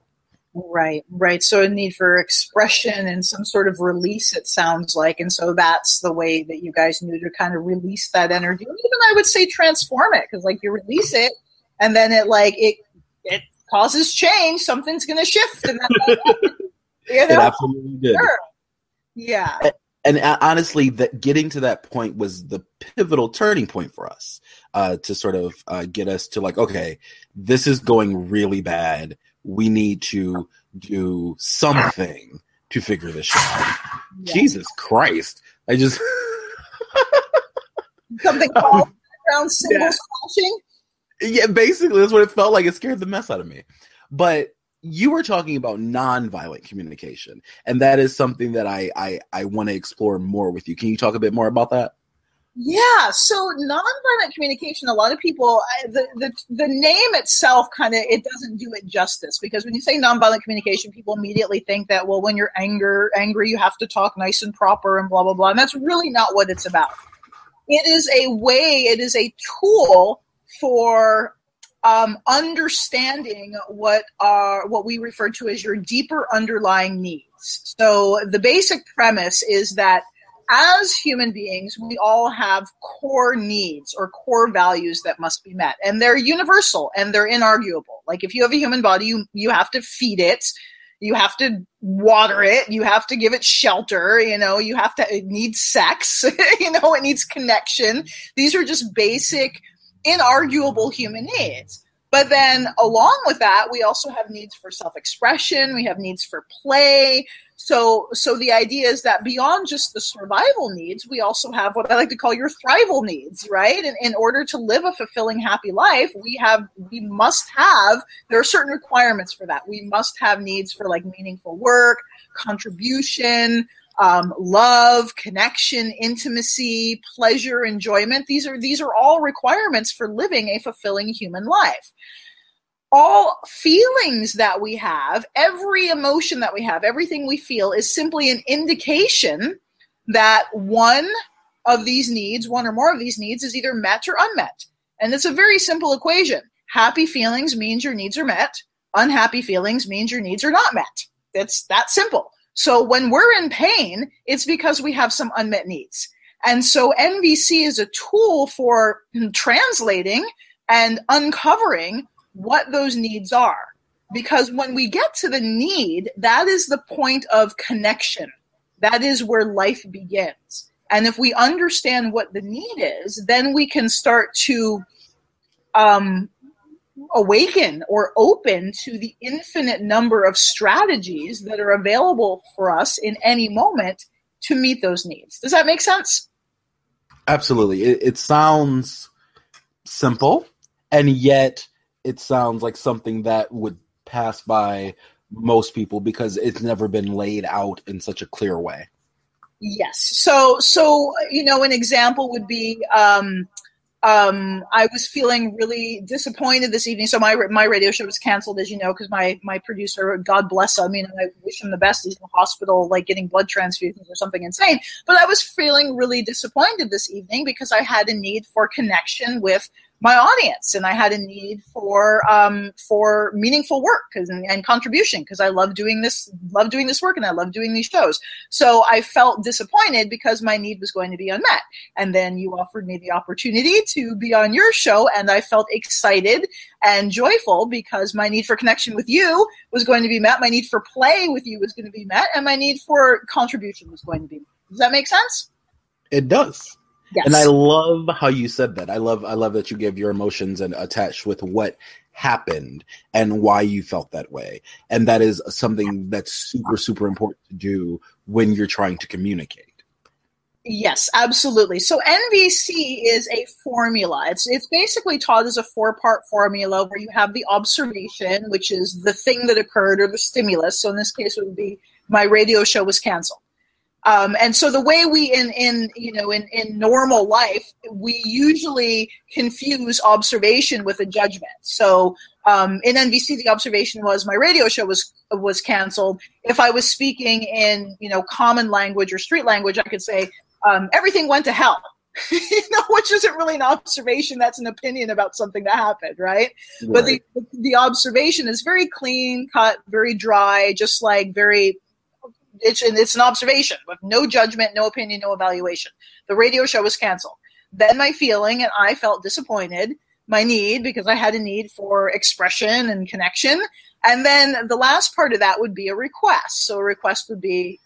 right, right. So a need for expression and some sort of release. It sounds like, and so that's the way that you guys knew to kind of release that energy. Even I would say transform it because like you release it, and then it like it it causes change. Something's going to shift, and that's you it absolutely did Sure. Yeah. and uh, honestly that getting to that point was the pivotal turning point for us uh, to sort of uh, get us to like okay this is going really bad we need to do something to figure this shit out Yeah. jesus christ i just (laughs) Something (laughs) called background symbols flashing. Yeah, basically that's what it felt like. It scared the mess out of me. But you were talking about nonviolent communication, and that is something that I I, I want to explore more with you. Can you talk a bit more about that? Yeah, so nonviolent communication. A lot of people, the the the name itself kind of it doesn't do it justice because when you say nonviolent communication, people immediately think that well, when you're anger angry, you have to talk nice and proper and blah blah blah, and that's really not what it's about. It is a way, it is a tool for um, understanding what are what we refer to as your deeper underlying needs. So the basic premise is that as human beings, we all have core needs or core values that must be met, and they're universal and they're inarguable. Like if you have a human body, you you have to feed it, you have to water it, you have to give it shelter. You know, you have to it needs sex. (laughs) you know, it needs connection. These are just basic, inarguable human needs. But then along with that, we also have needs for self-expression, we have needs for play. So so the idea is that beyond just the survival needs, we also have what I like to call your thrival needs, right? And in order to live a fulfilling happy life, we have we must have there are certain requirements for that. We must have needs for like meaningful work, contribution, um, love, connection, intimacy, pleasure, enjoyment. These are these are all requirements for living a fulfilling human life. All feelings that we have, every emotion that we have, everything we feel is simply an indication that one of these needs, one or more of these needs, is either met or unmet. And it's a very simple equation. Happy feelings means your needs are met. Unhappy feelings means your needs are not met. It's that simple. So when we're in pain, it's because we have some unmet needs. And so NVC is a tool for translating and uncovering what those needs are. Because when we get to the need, that is the point of connection. That is where life begins. And if we understand what the need is, then we can start to um, awaken or open to the infinite number of strategies that are available for us in any moment to meet those needs. Does that make sense? Absolutely. It, it sounds simple, and yet it sounds like something that would pass by most people because it's never been laid out in such a clear way. Yes. So, so you know, an example would be um, um, I was feeling really disappointed this evening. So my my radio show was canceled, as you know, because my my producer, God bless him, you know, I wish him the best. He's in the hospital, like getting blood transfusions or something insane. But I was feeling really disappointed this evening because I had a need for connection with my audience and i had a need for um, for meaningful work and, and contribution because i love doing this love doing this work and i love doing these shows. So i felt disappointed because my need was going to be unmet. And then you offered me the opportunity to be on your show and i felt excited and joyful because my need for connection with you was going to be met my need for play with you was going to be met and my need for contribution was going to be met. does that make sense? It does Yes. And I love how you said that. I love I love that you give your emotions and attached with what happened and why you felt that way. And that is something that's super super important to do when you're trying to communicate. Yes, absolutely. So NVC is a formula. It's it's basically taught as a four-part formula where you have the observation, which is the thing that occurred or the stimulus. So in this case it would be my radio show was canceled. Um, and so the way we in in you know in in normal life we usually confuse observation with a judgment. So um, in NVC the observation was my radio show was was canceled. If I was speaking in you know common language or street language, I could say um, everything went to hell. (laughs) you know, which isn't really an observation. That's an opinion about something that happened, right? right? But the the observation is very clean cut, very dry, just like very it's it's an observation with no judgment, no opinion, no evaluation. The radio show was canceled. Then my feeling, and I felt disappointed. My need because I had a need for expression and connection. And then the last part of that would be a request. So a request would be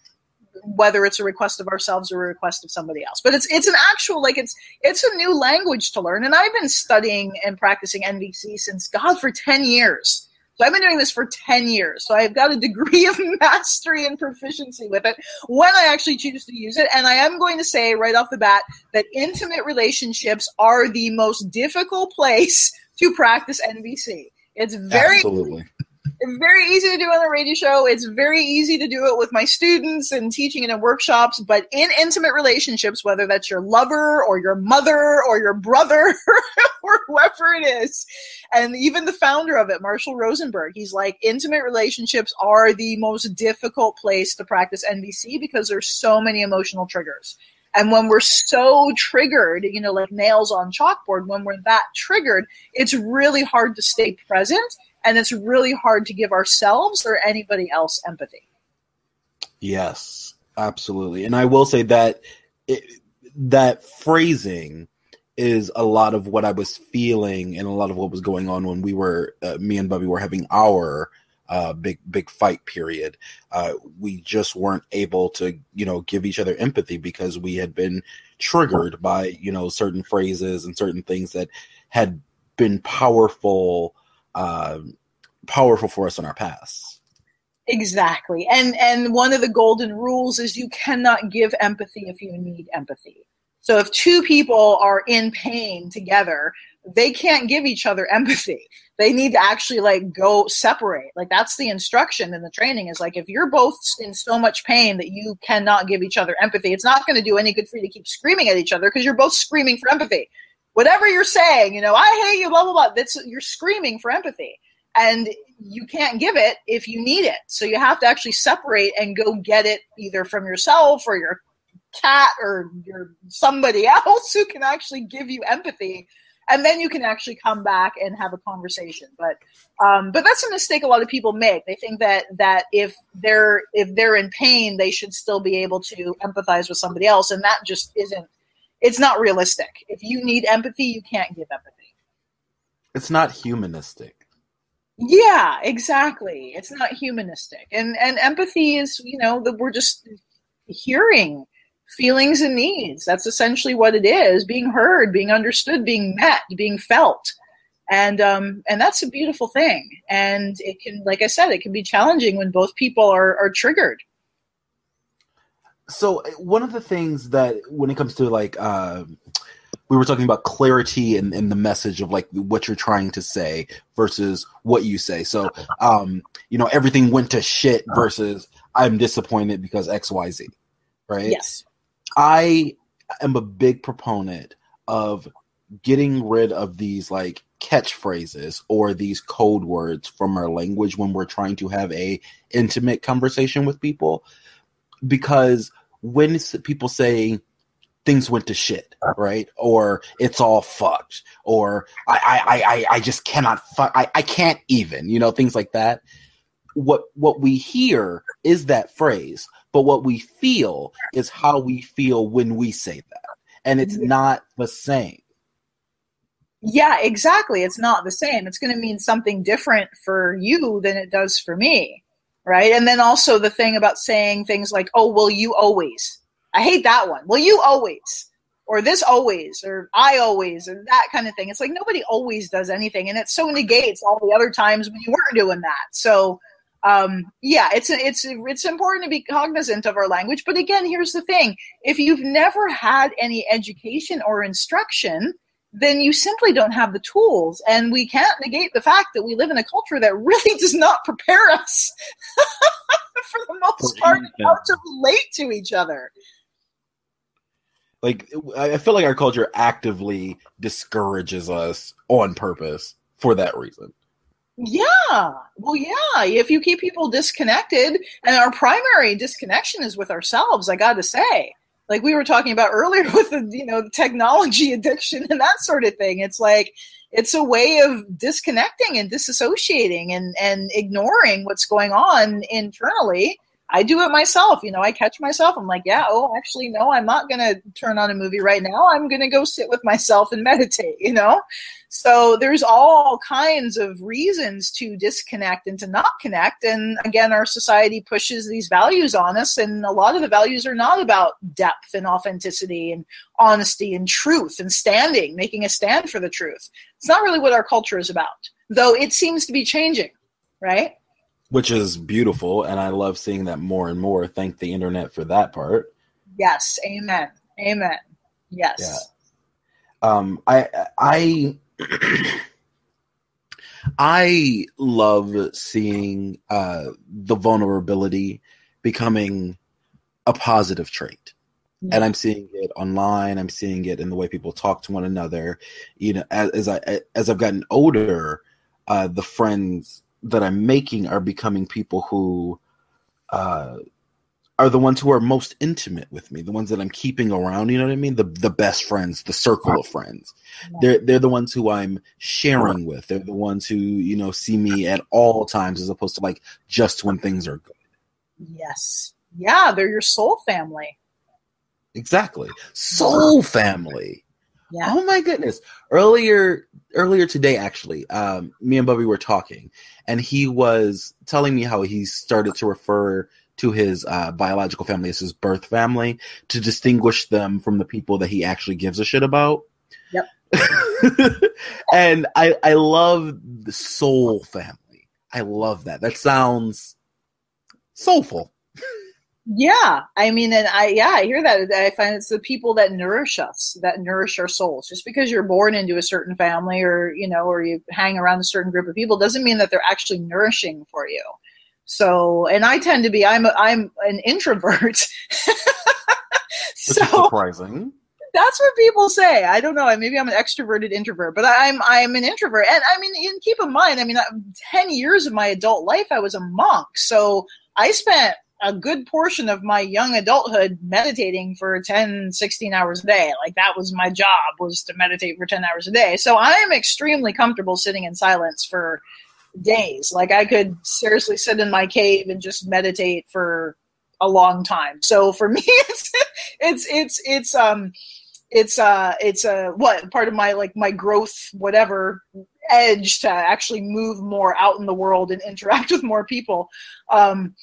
whether it's a request of ourselves or a request of somebody else. But it's it's an actual like it's it's a new language to learn. And I've been studying and practicing NVC since God for 10 years. So I've been doing this for 10 years. So I've got a degree (laughs) of mastery and proficiency with it when I actually choose to use it. And I am going to say right off the bat that intimate relationships are the most difficult place (laughs) to practice NVC. It's very Absolutely very easy to do on the radio show. It's very easy to do it with my students and teaching it in workshops. But in intimate relationships, whether that's your lover or your mother or your brother (laughs) or whoever it is, and even the founder of it, Marshall Rosenberg, he's like, intimate relationships are the most difficult place to practice NVC because there's so many emotional triggers. And when we're so triggered, you know, like nails on chalkboard, when we're that triggered, it's really hard to stay present and it's really hard to give ourselves or anybody else empathy. Yes, absolutely. And I will say that it, that phrasing is a lot of what I was feeling and a lot of what was going on when we were uh, me and Bubby were having our uh, big big fight period. Uh, we just weren't able to you know give each other empathy because we had been triggered by you know certain phrases and certain things that had been powerful uh, powerful for us in our past. Exactly. And and one of the golden rules is you cannot give empathy if you need empathy. So if two people are in pain together, they can't give each other empathy. They need to actually like go separate. Like that's the instruction in the training is like if you're both in so much pain that you cannot give each other empathy, it's not going to do any good for you to keep screaming at each other because you're both screaming for empathy. Whatever you're saying, you know, I hate you, blah blah blah. That's you're screaming for empathy. And you can't give it if you need it. So you have to actually separate and go get it either from yourself or your cat or your somebody (laughs) else who can actually give you empathy. And then you can actually come back and have a conversation. But um, but that's a mistake a lot of people make. They think that that if they're if they're in pain they should still be able to empathize with somebody else. And that just isn't it's not realistic if you need empathy you can't give empathy it's not humanistic yeah, exactly. It's not humanistic. And and empathy is, you know, that we're just hearing feelings and needs. That's essentially what it is, being heard, being understood, being met, being felt. And um and that's a beautiful thing. And it can like I said, it can be challenging when both people are are triggered. So one of the things that when it comes to like uh we were talking about clarity and, and the message of like what you're trying to say versus what you say. So, um, you know, everything went to shit versus I'm disappointed because X, Y, Z, right? Yes. I am a big proponent of getting rid of these like catchphrases or these code words from our language when we're trying to have a intimate conversation with people because when people say things went to shit, right? Or it's all fucked, or I I I I just cannot fuck I, I can't even, you know, things like that. What what we hear is that phrase, but what we feel is how we feel when we say that. And it's not the same. Yeah, exactly. It's not the same. It's going to mean something different for you than it does for me. Right. And then also the thing about saying things like, oh, well, you always I hate that one. Well, you always, or this always, or I always, and that kind of thing. It's like nobody always does anything, and it so negates all the other times when you weren't doing that. So, um, yeah, it's it's it's important to be cognizant of our language. But again, here's the thing: if you've never had any education or instruction, then you simply don't have the tools. And we can't negate the fact that we live in a culture that really (laughs) does not prepare us (laughs) for the most part how to relate to each other like I feel like our culture actively discourages us on purpose for that reason. Yeah. Well, yeah. If you keep people disconnected, and our primary disconnection is with ourselves, I got to say, like we were talking about earlier (laughs) with the you know technology addiction and that sort of thing. It's like it's a way of disconnecting and disassociating and and ignoring what's going on internally I do it myself. You know, I catch myself. I'm like, yeah, oh, actually, no, I'm not going to turn on a movie right now. I'm going to go sit with myself and (laughs) meditate, you know? So there's all kinds of reasons to disconnect and to not connect. And again, our society pushes these values on us. And a lot of the values are not about depth and authenticity and honesty and truth and standing, making a stand for the truth. It's not really what our culture is about, though it seems to be changing, right? Which is beautiful and i love seeing that more and more. Thank the internet for that part. Yes amen amen yes. Yeah. um i i (clears throat) i love seeing uh the vulnerability becoming a positive trait. Yeah. and i'm seeing it online. I'm seeing it in the way people talk to one another. You know as, as i as i've gotten older uh the friends that I'm making are becoming people who uh, are the ones who are most intimate with me, the ones that I'm keeping around. You know what I mean? The the best friends, the circle of friends. They're they're the ones who I'm sharing with. They're the ones who you know see me at all times, as opposed to like just when things are good. Yes, yeah, they're your soul family. Exactly. Soul family. Yeah. Oh my goodness. Earlier earlier today actually, um, me and Bubby were talking and he was telling me how he started to refer to his uh, biological family as his birth family to distinguish them from the people that he actually gives a shit about. Yep. (laughs) and I I love the soul family. I love that. That sounds soulful. (laughs) Yeah, I mean, and I yeah, I hear that. I find it's the people that nourish us, that nourish our souls. Just because you're born into a certain family, or you know, or you hang around a certain group of people, doesn't mean that they're actually nourishing for you. So, and I tend to be, I'm a, I'm an introvert. (laughs) so surprising. That's what people say. I don't know. Maybe I'm an extroverted introvert, but I'm I'm an introvert. And I mean, and keep in mind, I mean, ten years of my adult life, I was a monk, so I spent a good portion of my young adulthood meditating for 10 16 hours a day. Like that was my job was to meditate for 10 hours a day. So i am extremely comfortable sitting in silence for days. Like i could seriously sit in my cave and just meditate for a long time. So for (laughs) me it's it's it's it's um it's uh it's a uh, what part of my like my growth whatever edge to actually move more out in the world and interact (laughs) with more people. Um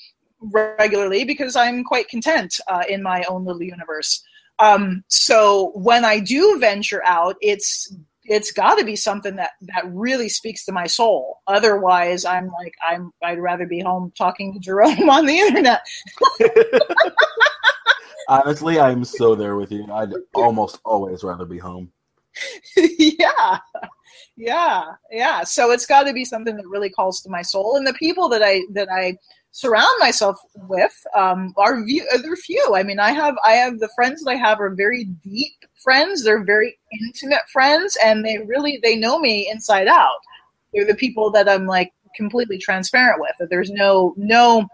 regularly because I'm quite content uh, in my own little universe. Um, so when I do venture out, it's it's got to be something that that really speaks to my soul. Otherwise, I'm like I'm I'd rather be home talking to Jerome (laughs) on the internet. (laughs) Honestly, I'm so there with you. I'd almost always rather be home. (laughs) yeah. Yeah. Yeah. So it's got to be something that really calls to my soul and the people that I that I surround myself with um, are few, they're few. I mean, I have I have the friends that I have are very deep friends. They're very intimate friends, and they really they know me inside out. They're the people that I'm like completely transparent with. That there's no no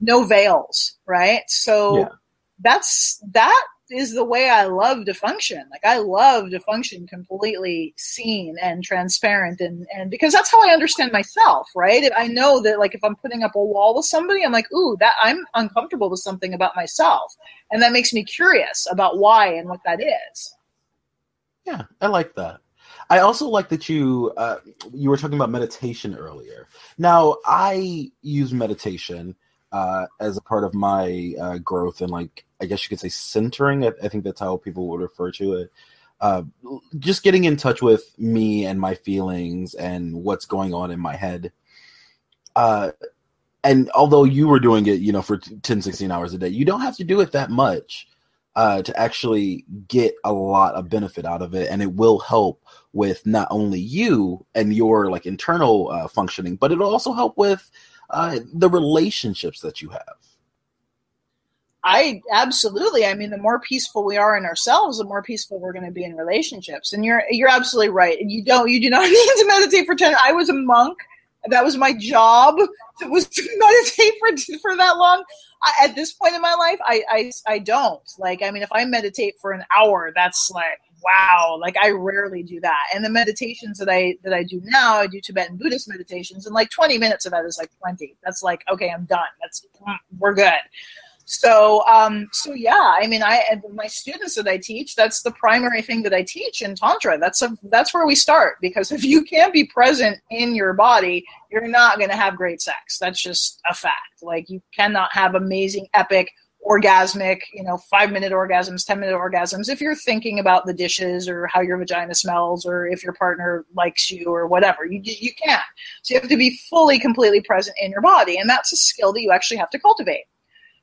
no veils, right? So yeah. that's that is the way I love to function. Like I love to function completely seen and transparent and, and because that's how I understand myself, right? I know that like if I'm putting up a wall with somebody, I'm like, ooh, that I'm uncomfortable with something about myself. And that makes me curious about why and what that is. Yeah, I like that. I also like that you uh, you were talking about meditation earlier. Now I use meditation uh, as a part of my uh, growth and like I guess you could say centering. I, I think that's how people would refer to it. Uh, just getting in touch with me and my feelings and what's going on in my head. Uh, and although you were doing it, you know, for 10, 16 hours a day, you don't have to do it that much uh, to actually get a lot of benefit out of it. And it will help with not only you and your like internal uh, functioning, but it'll also help with uh, the relationships that you have. I absolutely. I mean, the more peaceful we are in ourselves, the more peaceful we're going to be in relationships. And you're you're absolutely right. And you don't you do not (laughs) need to meditate for ten. I was a monk. That was my job. To, was to (laughs) meditate for for that long. I, at this point in my life, I, I I don't like. I mean, if I meditate for an hour, that's like wow. Like I rarely do that. And the meditations that I that I do now, I do Tibetan Buddhist meditations, and like twenty minutes of that is like plenty. That's like okay, I'm done. That's we're good. So, um, so yeah, I mean, I my students that I teach, that's the primary thing that I teach in tantra. That's a that's where we start because if you can't be present in your body, you're not going to have great sex. That's just a fact. Like you cannot have amazing, epic, orgasmic, you know, five minute orgasms, ten minute orgasms if you're thinking about the dishes or how your vagina smells or if your partner likes you or whatever. You you can't. So you have to be fully, completely present in your body, and that's a skill that you actually have to cultivate.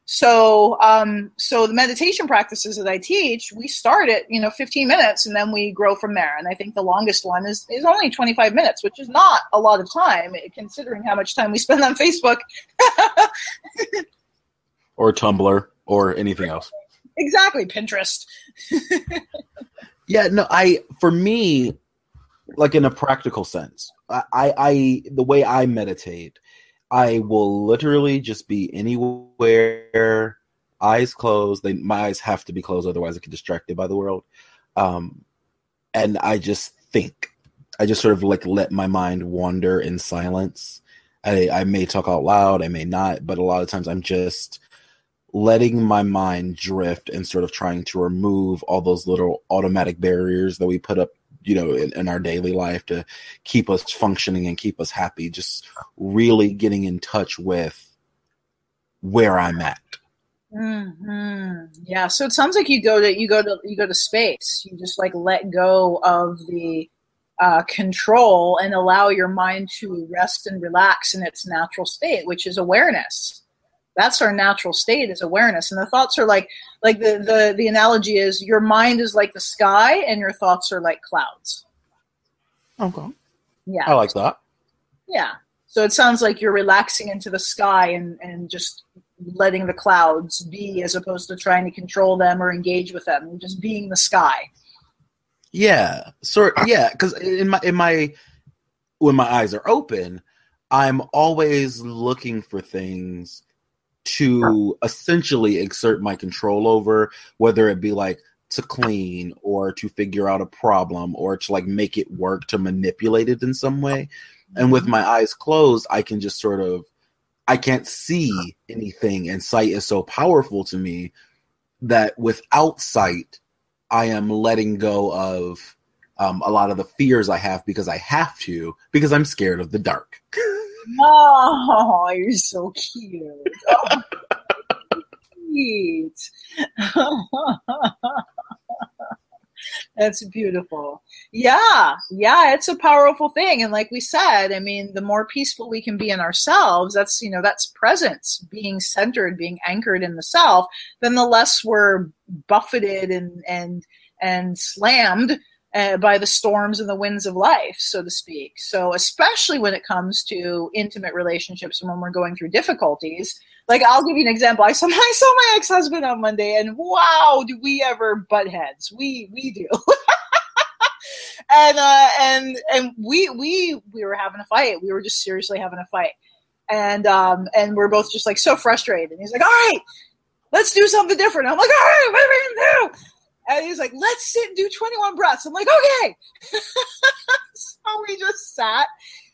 So, um, so the meditation practices that I teach, we start at you know 15 minutes and then we grow from there. And I think the longest one is is only 25 minutes, which is not a lot of time considering how much time we spend on Facebook, (laughs) or Tumblr, or anything else. Exactly, Pinterest. (laughs) yeah, no, I for me, like in a practical sense, I, I the way I meditate I will literally just be anywhere, eyes closed. They, my eyes have to be closed, otherwise I get distracted by the world. Um, and I just think. I just sort of like let my mind wander in silence. I, I may talk out loud, I may not, but a lot of times I'm just letting my mind drift and sort of trying to remove all those little automatic barriers that we put up you know in, in, our daily life to keep us functioning and keep us happy just really getting in touch with where i'm at. Mm-hmm. yeah so it sounds like you go to you go to you go to space. You just like let go of the uh, control and allow your mind to rest and relax in its natural state which is awareness that's our natural state is awareness. And the thoughts are like like the the the analogy is your mind is like the sky and your thoughts are like clouds. Okay. Yeah. I like that. Yeah. So it sounds like you're relaxing into the sky and and just letting the clouds be as opposed to trying to control them or engage with them just being the sky. Yeah. Sort yeah because in my in my when my eyes are open i'm always looking for things to essentially exert my control over, whether it be like to clean or to figure out a problem or to like make it work to manipulate it in some way. And with my eyes closed, I can just sort of I can't see anything and sight is so powerful to me that without sight I am letting go of um, a lot of the fears I have because I have to because I'm scared of the dark. Oh, (laughs) you're so cute. Oh, cute. (laughs) That's beautiful. Yeah, yeah, it's a powerful thing. And like we said, I mean, the more peaceful we can be in ourselves, that's, you know, that's presence, being centered, being anchored in the self, then the less we're buffeted and, and, and slammed uh, by the storms and the winds of life, so to speak. So, especially when it comes to intimate relationships and when we're going through difficulties, like I'll give you an example. I saw (laughs) my, I saw my ex husband on Monday, and wow, do we ever butt heads? We we do. (laughs) and uh, and and we we we were having a fight. We were just seriously having a fight, and um and we're both just like so frustrated. And he's like, "All right, let's do something different." I'm like, "All right, what are we gonna do?" And he's like, let's sit and do 21 breaths. I'm like, okay. (laughs) so we just sat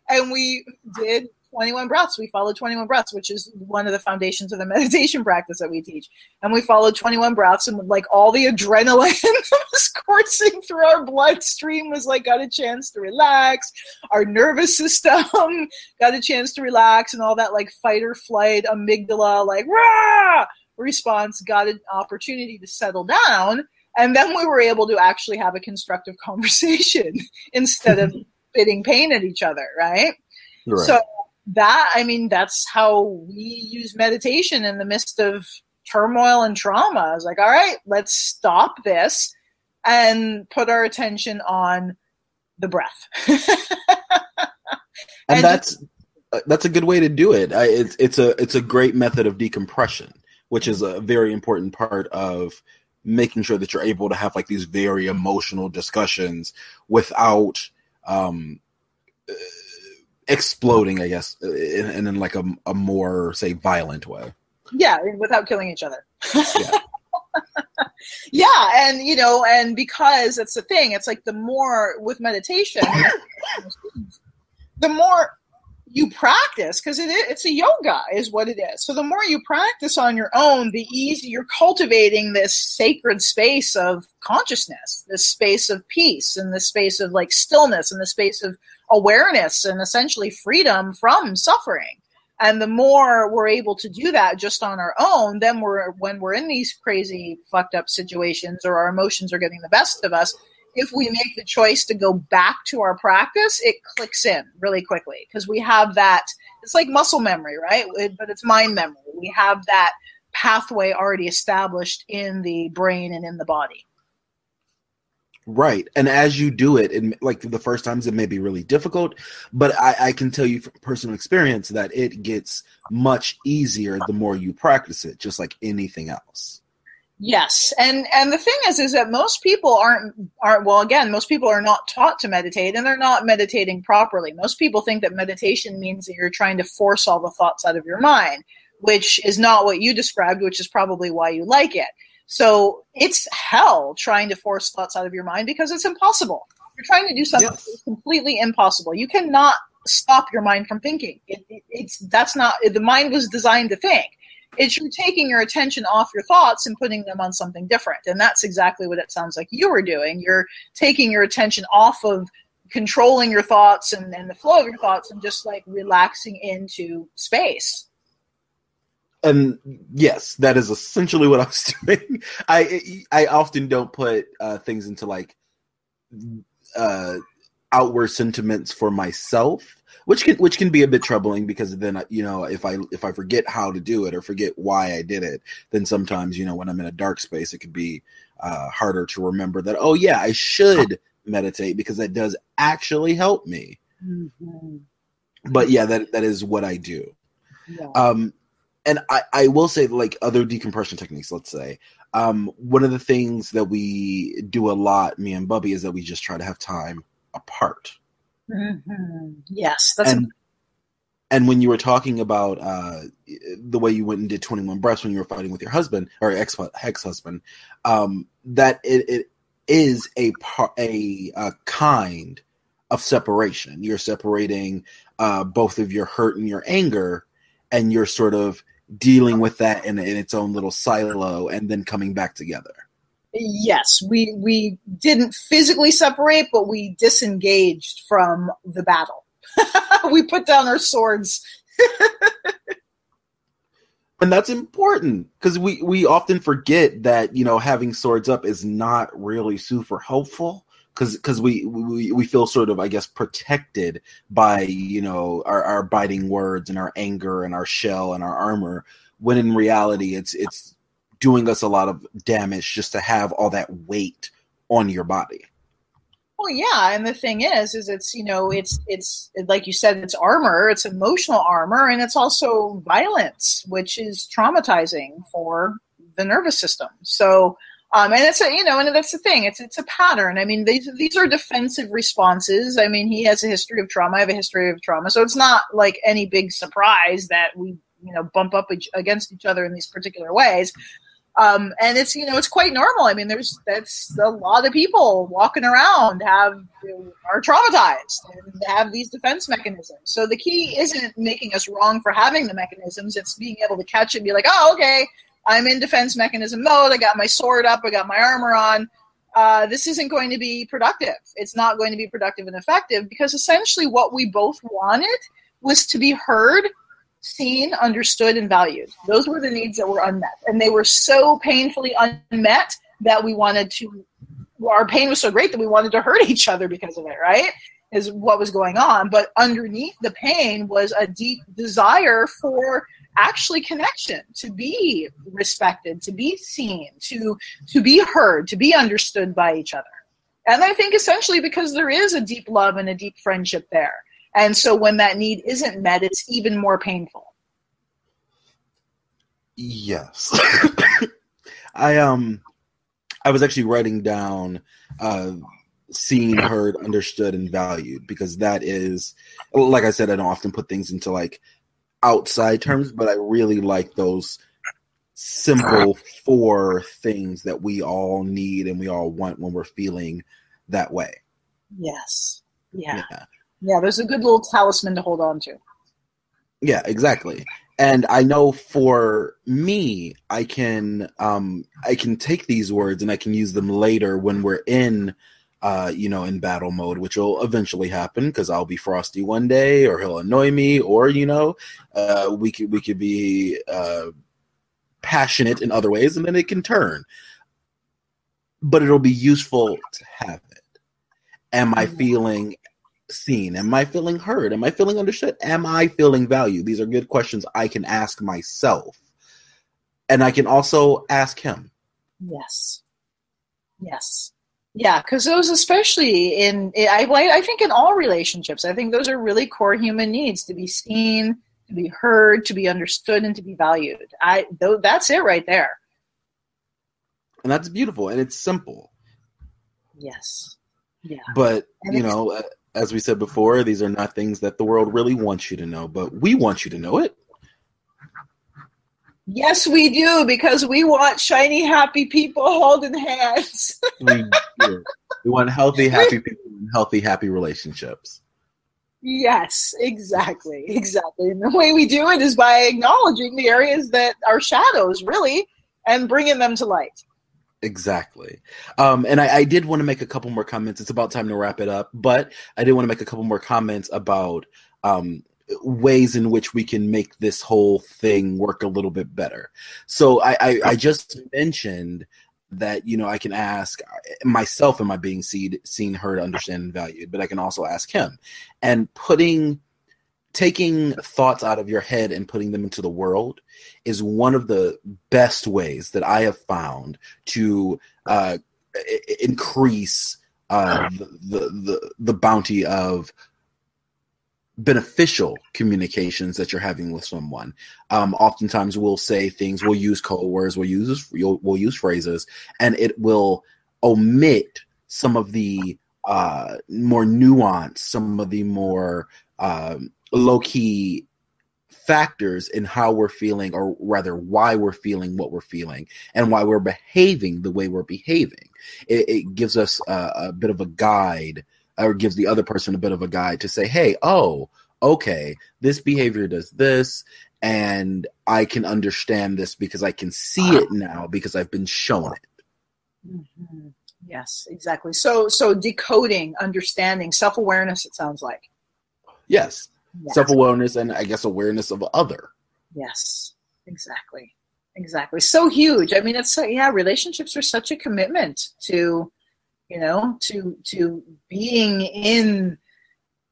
and we did 21 breaths. We followed 21 breaths, which is one of the foundations of the (laughs) meditation practice that we teach. And we followed 21 breaths, and like all the adrenaline (laughs) was coursing through our bloodstream was like got a chance to relax. Our nervous system got a chance to relax, and all that like fight or flight amygdala, like rah response got an opportunity to settle down and then we were able to actually have a constructive (laughs) conversation (laughs) instead of (laughs) spitting pain at each other, right? right? So that I mean that's how we use meditation in the midst of turmoil and trauma. I was like, all right, let's stop this and put our attention on the breath. and, and, that's uh, that's a good way to do it. I, it's it's a it's a great method of decompression, which is a very important part of making sure that you're able to have like these very emotional discussions without um exploding i guess in, in like a, a more say violent way yeah without killing each other yeah. (laughs) yeah and you know and because it's the thing it's like the more with meditation (coughs) the more you practice because it, it's a yoga is what it is. So the more you practice on your own the easier you're cultivating this sacred space of consciousness this space of peace and this space of like stillness and the space of awareness and essentially freedom from suffering. And the more we're able to do that just on our own then we're when we're in these crazy fucked up situations or our emotions are getting the best of us if we make the choice to go back to our practice, it clicks in really quickly because we have that. It's like muscle memory, right? It, but it's mind memory. We have that pathway already established in the brain and in the body. Right. And as you do it, and like the first times it may be really difficult, but I, I, can tell you from personal experience that it gets much easier the more you practice it, just like anything else. Yes, and and the thing is, is that most people aren't aren't well. Again, most people are not taught to meditate, and they're not meditating properly. Most people think that meditation means that you're trying to force all the thoughts out of your mind, which is not what you described, which is probably why you like it. So it's hell trying to force thoughts out of your mind because it's impossible. You're trying to do something yes. that's completely impossible. You cannot stop your mind from thinking. It, it, it's that's not the mind was designed to think It's you're taking your attention off your thoughts and putting them on something different. And that's exactly what it sounds like you were doing. You're taking your attention off of controlling your thoughts and, and the flow of your thoughts and just like relaxing into space. And yes, that is essentially what I was (laughs) doing. I I often don't put uh, things into like uh, outward sentiments for myself which can which can be a bit troubling because then you know if I if I forget how to do it or forget why I did it, then sometimes you know when I'm in a dark space, it could be uh, harder to remember that. Oh yeah, I should meditate because that does actually help me. Mm-hmm. But yeah, that that is what I do. Yeah. Um, and I, I will say like other decompression techniques let's say um, one of the things that we do a lot me and bubby is that we just try to have time apart Mm-hmm. Yes, that's. And, and when you were talking about uh, the way you went and did 21 breaths when you were fighting with your husband or ex ex husband, um, that it, it is a par- a, a kind of separation. You're separating uh, both of your hurt and your anger, and you're sort of dealing with that in, in its own little silo, and then coming back together yes, we we didn't physically separate, but we disengaged from the battle. (laughs) we put down our swords. (laughs) and that's important because we we often forget that you know having swords up is not really super helpful because because we, we we feel sort of I guess protected by you know our, our biting words and our anger and our shell and our armor when in reality it's it's doing us a lot of damage just to have all that weight on your body. Well, yeah, and the thing is, is it's you know, it's it's like you said, it's armor, it's emotional armor, and it's also violence, which is traumatizing for the nervous system. So, um, and it's a you know, and that's the thing, it's it's a pattern. I mean, these these are defensive responses. I mean, he has a history of trauma. I have a history of trauma, so it's not like any big surprise that we you know bump up against each other in these particular ways. Um, and it's you know it's quite normal. I mean, there's that's a lot of people walking around have are traumatized and have these defense mechanisms. So the key isn't making us wrong for having the mechanisms; it's being able to catch it and be like, oh, okay, I'm in defense mechanism mode. I got my sword up. I got my armor on. Uh, this isn't going to be productive. It's not going to be productive and effective because essentially what we both wanted was to be heard seen, understood, and valued. Those were the needs that were unmet. And they were so painfully unmet that we wanted to, our pain was so great that we wanted to hurt (laughs) each other because of it, right? Is what was going on. But underneath the pain was a deep desire for actually connection to be respected to be seen to to be heard to be understood by each other and i think essentially because there is a deep love and a deep friendship there and so when that need isn't met, it's even more painful. Yes. (laughs) I um I was actually writing down uh seen, heard, understood, and valued because that is like I said, I don't often put things into like outside terms, but I really like those simple four things that we all need and we all want when we're feeling that way. Yes. Yeah. yeah. Yeah, there's a good little talisman to hold on to. Yeah, exactly. And I know for me, I can um I can take these words and I can use them later when we're in uh, you know, in battle mode, which will eventually happen because I'll be frosty one day, or he'll annoy me, or you know, uh, we could we could be uh, passionate in other ways, and then it can turn. But it'll be useful to have it. Am I mm-hmm. feeling seen? Am I feeling heard? Am I feeling understood? Am I feeling valued? These are good questions I can ask myself. And I can also ask him. Yes. Yes. Yeah, because those, especially in, I, I think in all relationships, I think those are really core human needs to be seen, to be heard, to be understood, and to be valued. I, though, that's it right there. And that's beautiful, and it's simple. Yes. Yeah. But and you know, uh, as we said before, these are not things that the world really wants you to know, but we want you to know it. Yes, we do because we want shiny, happy people holding hands. we do. We want healthy, happy (laughs) people and healthy, happy relationships. Yes, exactly, exactly. And the way we do it is by acknowledging the areas that are shadows, really, and bringing them to light. Exactly. Um, and I, I, did want to make a couple more comments. It's about time to wrap it up, but I did want to make a couple more comments about um, ways in which we can make this whole thing work a little bit better. So I, I, I just mentioned that you know I can ask myself, am I being seen, seen, heard, understand, and valued? But I can also ask him, and putting taking thoughts out of your head and putting them into the world is one of the best ways that I have found to uh, increase uh, the, the, the the bounty of beneficial communications that you're having with someone. Um, oftentimes, we'll say things, we'll use code words, we'll use we'll use phrases, and it will omit some of the uh, more nuance, some of the more um, low key factors in how we're feeling, or rather, why we're feeling what we're feeling, and why we're behaving the way we're behaving. It, it gives us a, a bit of a guide or gives the other person a bit of a guide to say, hey, oh, okay, this behavior does this, and I can understand this because I can see it now because I've been shown it. Mm-hmm. Yes, exactly. So, so decoding, understanding, self awareness. It sounds like. Yes, yes. self awareness, and I guess awareness of other. Yes, exactly, exactly. So huge. I mean, it's so yeah. Relationships are such a commitment to you know to to being in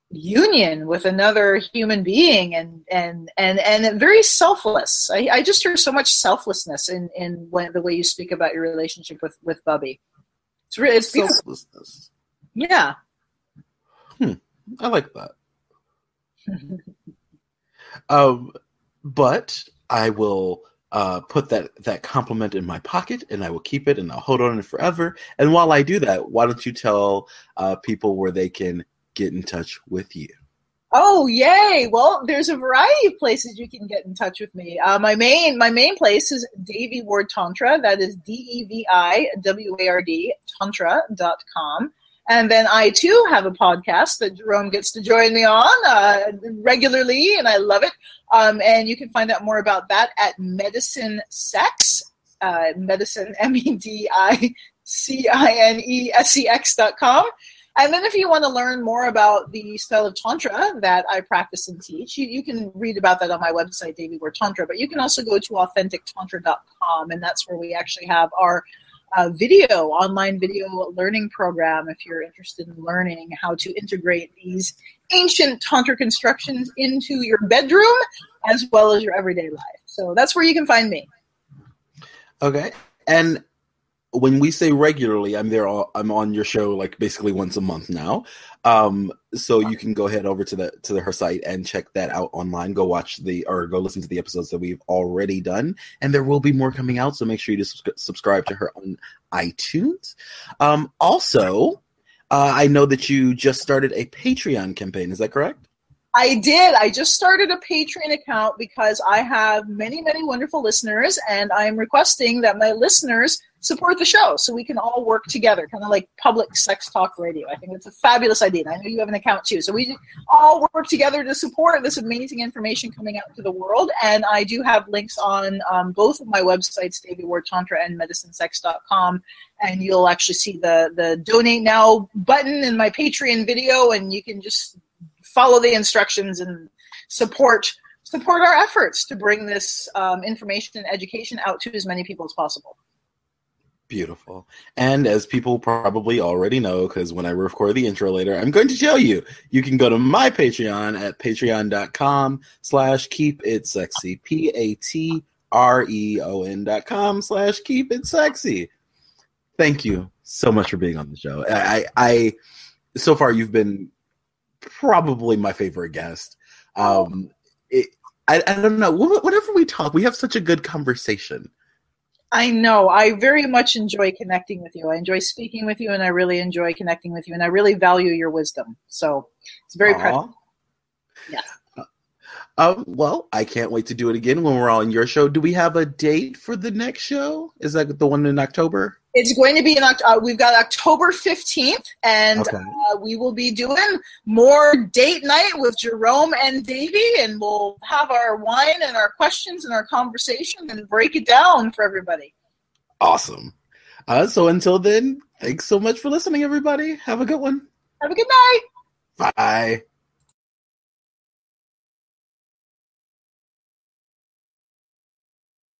union with another human being and and and and very selfless i, I just hear so much selflessness in in when, the way you speak about your relationship with with bubby it's really it's selflessness yeah hmm i like that (laughs) um but i will uh, put that that compliment in my pocket and I will keep it and I'll hold on to it forever. And while I do that, why don't you tell uh, people where they can get in touch with you? Oh yay! Well, there's a variety of places you can get in touch with me. Uh, my main my main place is Devi Ward Tantra. That is D E V I W A R D Tantra.com. And then I too have a podcast that Jerome gets to join me on uh, regularly, and I love it. Um, and you can find out more about that at Medicine Sex, uh, medicine, M E D I C I N E S E X dot com. And then if you want to learn more about the style of Tantra that I practice and teach, you, you can read about that on my website, Devi Ward Tantra. But you can also go to authentictantra.com, and that's where we actually have our uh, video, online video learning program if you're interested in learning how to integrate these ancient Tantra constructions into your bedroom as well as your everyday life. So that's where you can find me. Okay. And when we say regularly, I'm there. All, I'm on your show like basically once a month now. Um, so you can go ahead over to the to the, her site and check that out online. Go watch the or go listen to the episodes that we've already done, and there will be more coming out. So make sure you just subscribe to her on iTunes. Um, also, uh, I know that you just started a Patreon campaign. Is that correct? I did. I just started a Patreon account because I have many, many wonderful listeners, and I'm requesting that my listeners support the show so we can all work together, kind of like public sex talk radio. I think it's a fabulous idea. I know you have an account too. So we all work together to support this amazing information coming out to the world. And I do have links on um, both of my websites, Devi Ward Tantra and medicinesex.com. And you'll actually see the, the donate now button in my Patreon video, and you can just follow the instructions and support support our efforts to bring this um, information and education out to as many people as possible. Beautiful. And as people probably already know, because when I record the intro later, I'm going to tell you, you can go to my Patreon at patreon.com slash keep it sexy. P A T R E O N dot com slash keep it sexy. Thank you so much for being on the show. I, I, so far you've been probably my favorite guest. Um, it, I, I don't know. Whenever we talk, we have such a good conversation. I know. I very much enjoy connecting with you. I enjoy speaking with you, and I really enjoy connecting with you, and I really value your wisdom. So it's very present. Yeah. Um, well, I can't wait to do it again when we're all on your show. Do we have a date for the next show? Is that the one in October? It's going to be in uh, we've got October 15th, and Okay. uh, we will be doing more date night with Jerome and Devi, and we'll have our wine and our questions and our conversation and break it down for everybody. Awesome. Uh, so until then, thanks so much for listening, everybody. Have a good one. Have a good night. Bye.